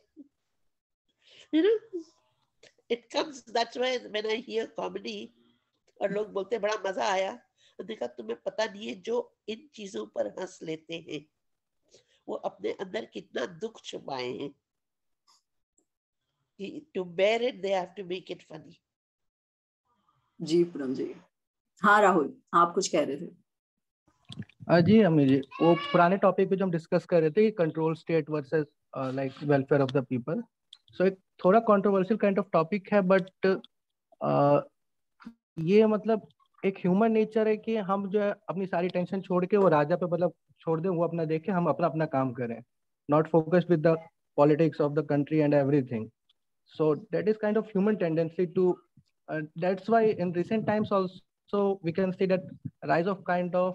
You know it comes that's why when I hear comedy और लोग बोलते बड़ा मज़ा आया। देखा, तुम्हें पता नहीं है जो इन चीज़ों पर हंस लेते हैं। वो अपने अंदर कितना दुख छुपाए हैं। To bear it they have to make it funny जी, पूनम जी। हाँ राहुल आप कुछ कह रहे थे। जी अमीर जी वो पुराने टॉपिक पे जो हम डिस्कस कर रहे थे control state versus like welfare of the people so एक थोड़ा कंट्रोवर्शियल काइंड ऑफ़ टॉपिक है बट uh, ये मतलब एक ह्यूमन नेचर है कि हम जो है अपनी सारी टेंशन छोड़ के वो राजा पे मतलब छोड़ दें वो अपना देखे हम अपना अपना काम करें। Not focus with the politics of the country and everything so that is kind of human tendency to uh, that's why in recent times also we can see that rise of kind of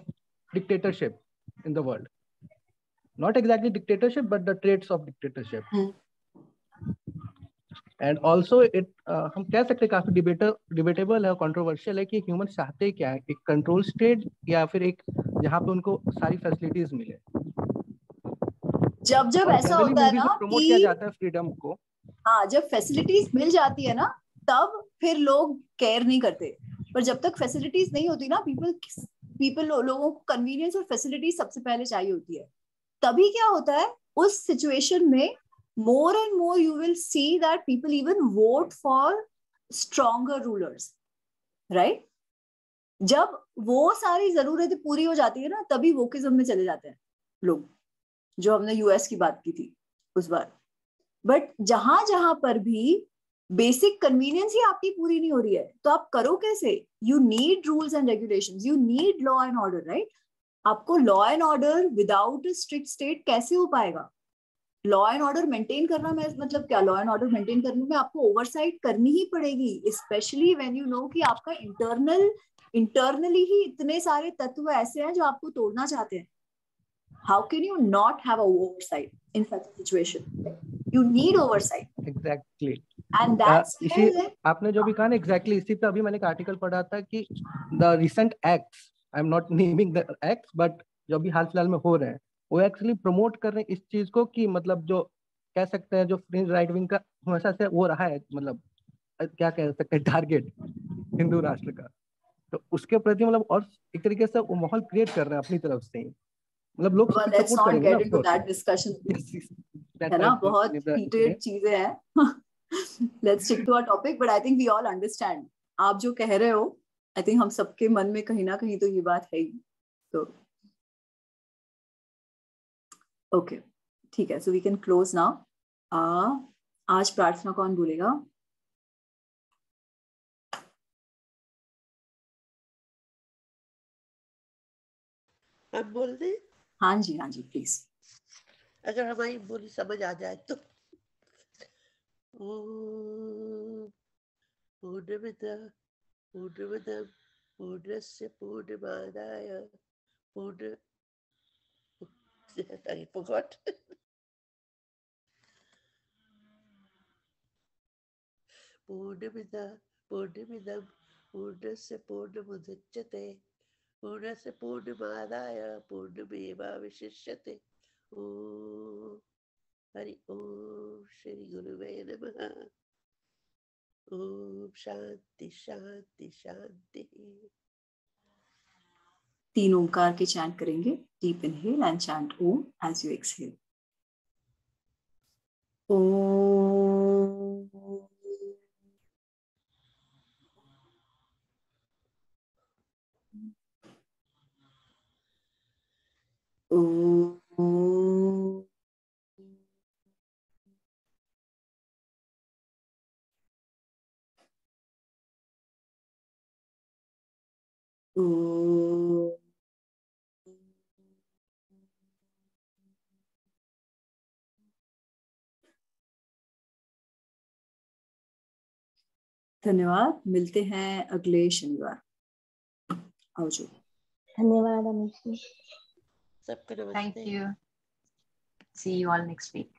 dictatorship in the world. Not exactly dictatorship but the traits of dictatorship. Mm. And also it हम कह सकते हैं काफ़ी debater debatable है controversial है कि human चाहते क्या है? एक कंट्रोल स्टेट या फिर एक जहाँ पे उनको सारी फैसिलिटीज़ मिले। जब जब ऐसा होता है ना प्रमोट किया जाता है फ्रीडम को। हाँ जब फैसिलिटीज़ मिल जाती है ना तब फिर लोग केयर नहीं करते। पर जब तक फैसिलिटीज़ नहीं होती ना पीपल पीपल लोगों को कन्वीनियंस और फैसिलिटीज़ सबसे पहले चाहिए होती है। तभी क्या होता है, उस सिचुएशन में more and more you will see that people even vote for stronger rulers, right? जब वो सारी जरूरतें पूरी हो जाती है ना, तभी वो वोकिज्म में चले जाते हैं लोग, जो हमने यूएस की बात की थी उस बार। बट जहाँ जहाँ पर भी बेसिक कन्वीनियंस ही आपकी पूरी नहीं हो रही है। तो आप करो कैसे? You need rules and regulation you need law and order right आपको law and order without strict state कैसे हो पाएगा? लॉ एंड ऑर्डर मेंटेन करना में मतलब क्या लॉ एंड ऑर्डर मेंटेन करने में आपको ओवरसाइट करनी ही पड़ेगी स्पेशली व्हेन यू नो कि आपका इंटरनल इंटरनली ही इतने सारे तत्व ऐसे हैं जो आपको तोड़ना चाहते हैं। How can you not have oversight in such situation you need oversight exactly and that's इसी आपने जो भी कहा ना एग्जैक्टली इसी पे अभी मैंने एक आर्टिकल पढ़ा था कि the recent acts I am not naming the acts but जो भी हाल फ़िलहाल में हो रहे हैं वो एक्चुअली प्रमोट कर रहे हैं इस चीज़ को कि मतलब जो कह सकते हैं जो फ्रिंज राइट विंग का हमेशा से वो रहा है मतलब क्या कह सकते हैं टारगेट हिंदू राष्ट्र का। तो उसके प्रति मतलब और एक तरीके से वो माहौल क्रिएट कर रहे हैं अपनी तरफ़ से ही। मतलब लोग सपोर्ट करेंगे है ना? बहुत हीटेड चीज़ें हैं। Let's stick to our topic but I think we all understand आप जो कह रहे हो आई थिंक हम सबके मन में कहीं ना कहीं तो ये बात है ही। तो ओके ठीक है। So we can close now आज प्रार्थना कौन बोलेगा? हम बोल दें। हाँ जी हाँ जी प्लीज़ अगर हमारी बोली समझ आ जाए तो। ओम पूर्णमिदा पूर्णमिदम पूर्णस्य पूर्णमादाय, पूर्ण I forgot. पूर्णमिदा पूर्णमिदं, पूर्णस्य पूर्णमुदच्यते। पूर्णस्य पूर्णमादाय ॐ हरि नमः। शांति शांति तीन ओंकार के चैंट करेंगे। Deep inhale and chant Om as you exhale Om. धन्यवाद मिलते हैं अगले शनिवार। आओ जो। धन्यवाद Amit Thank you. See you all next week.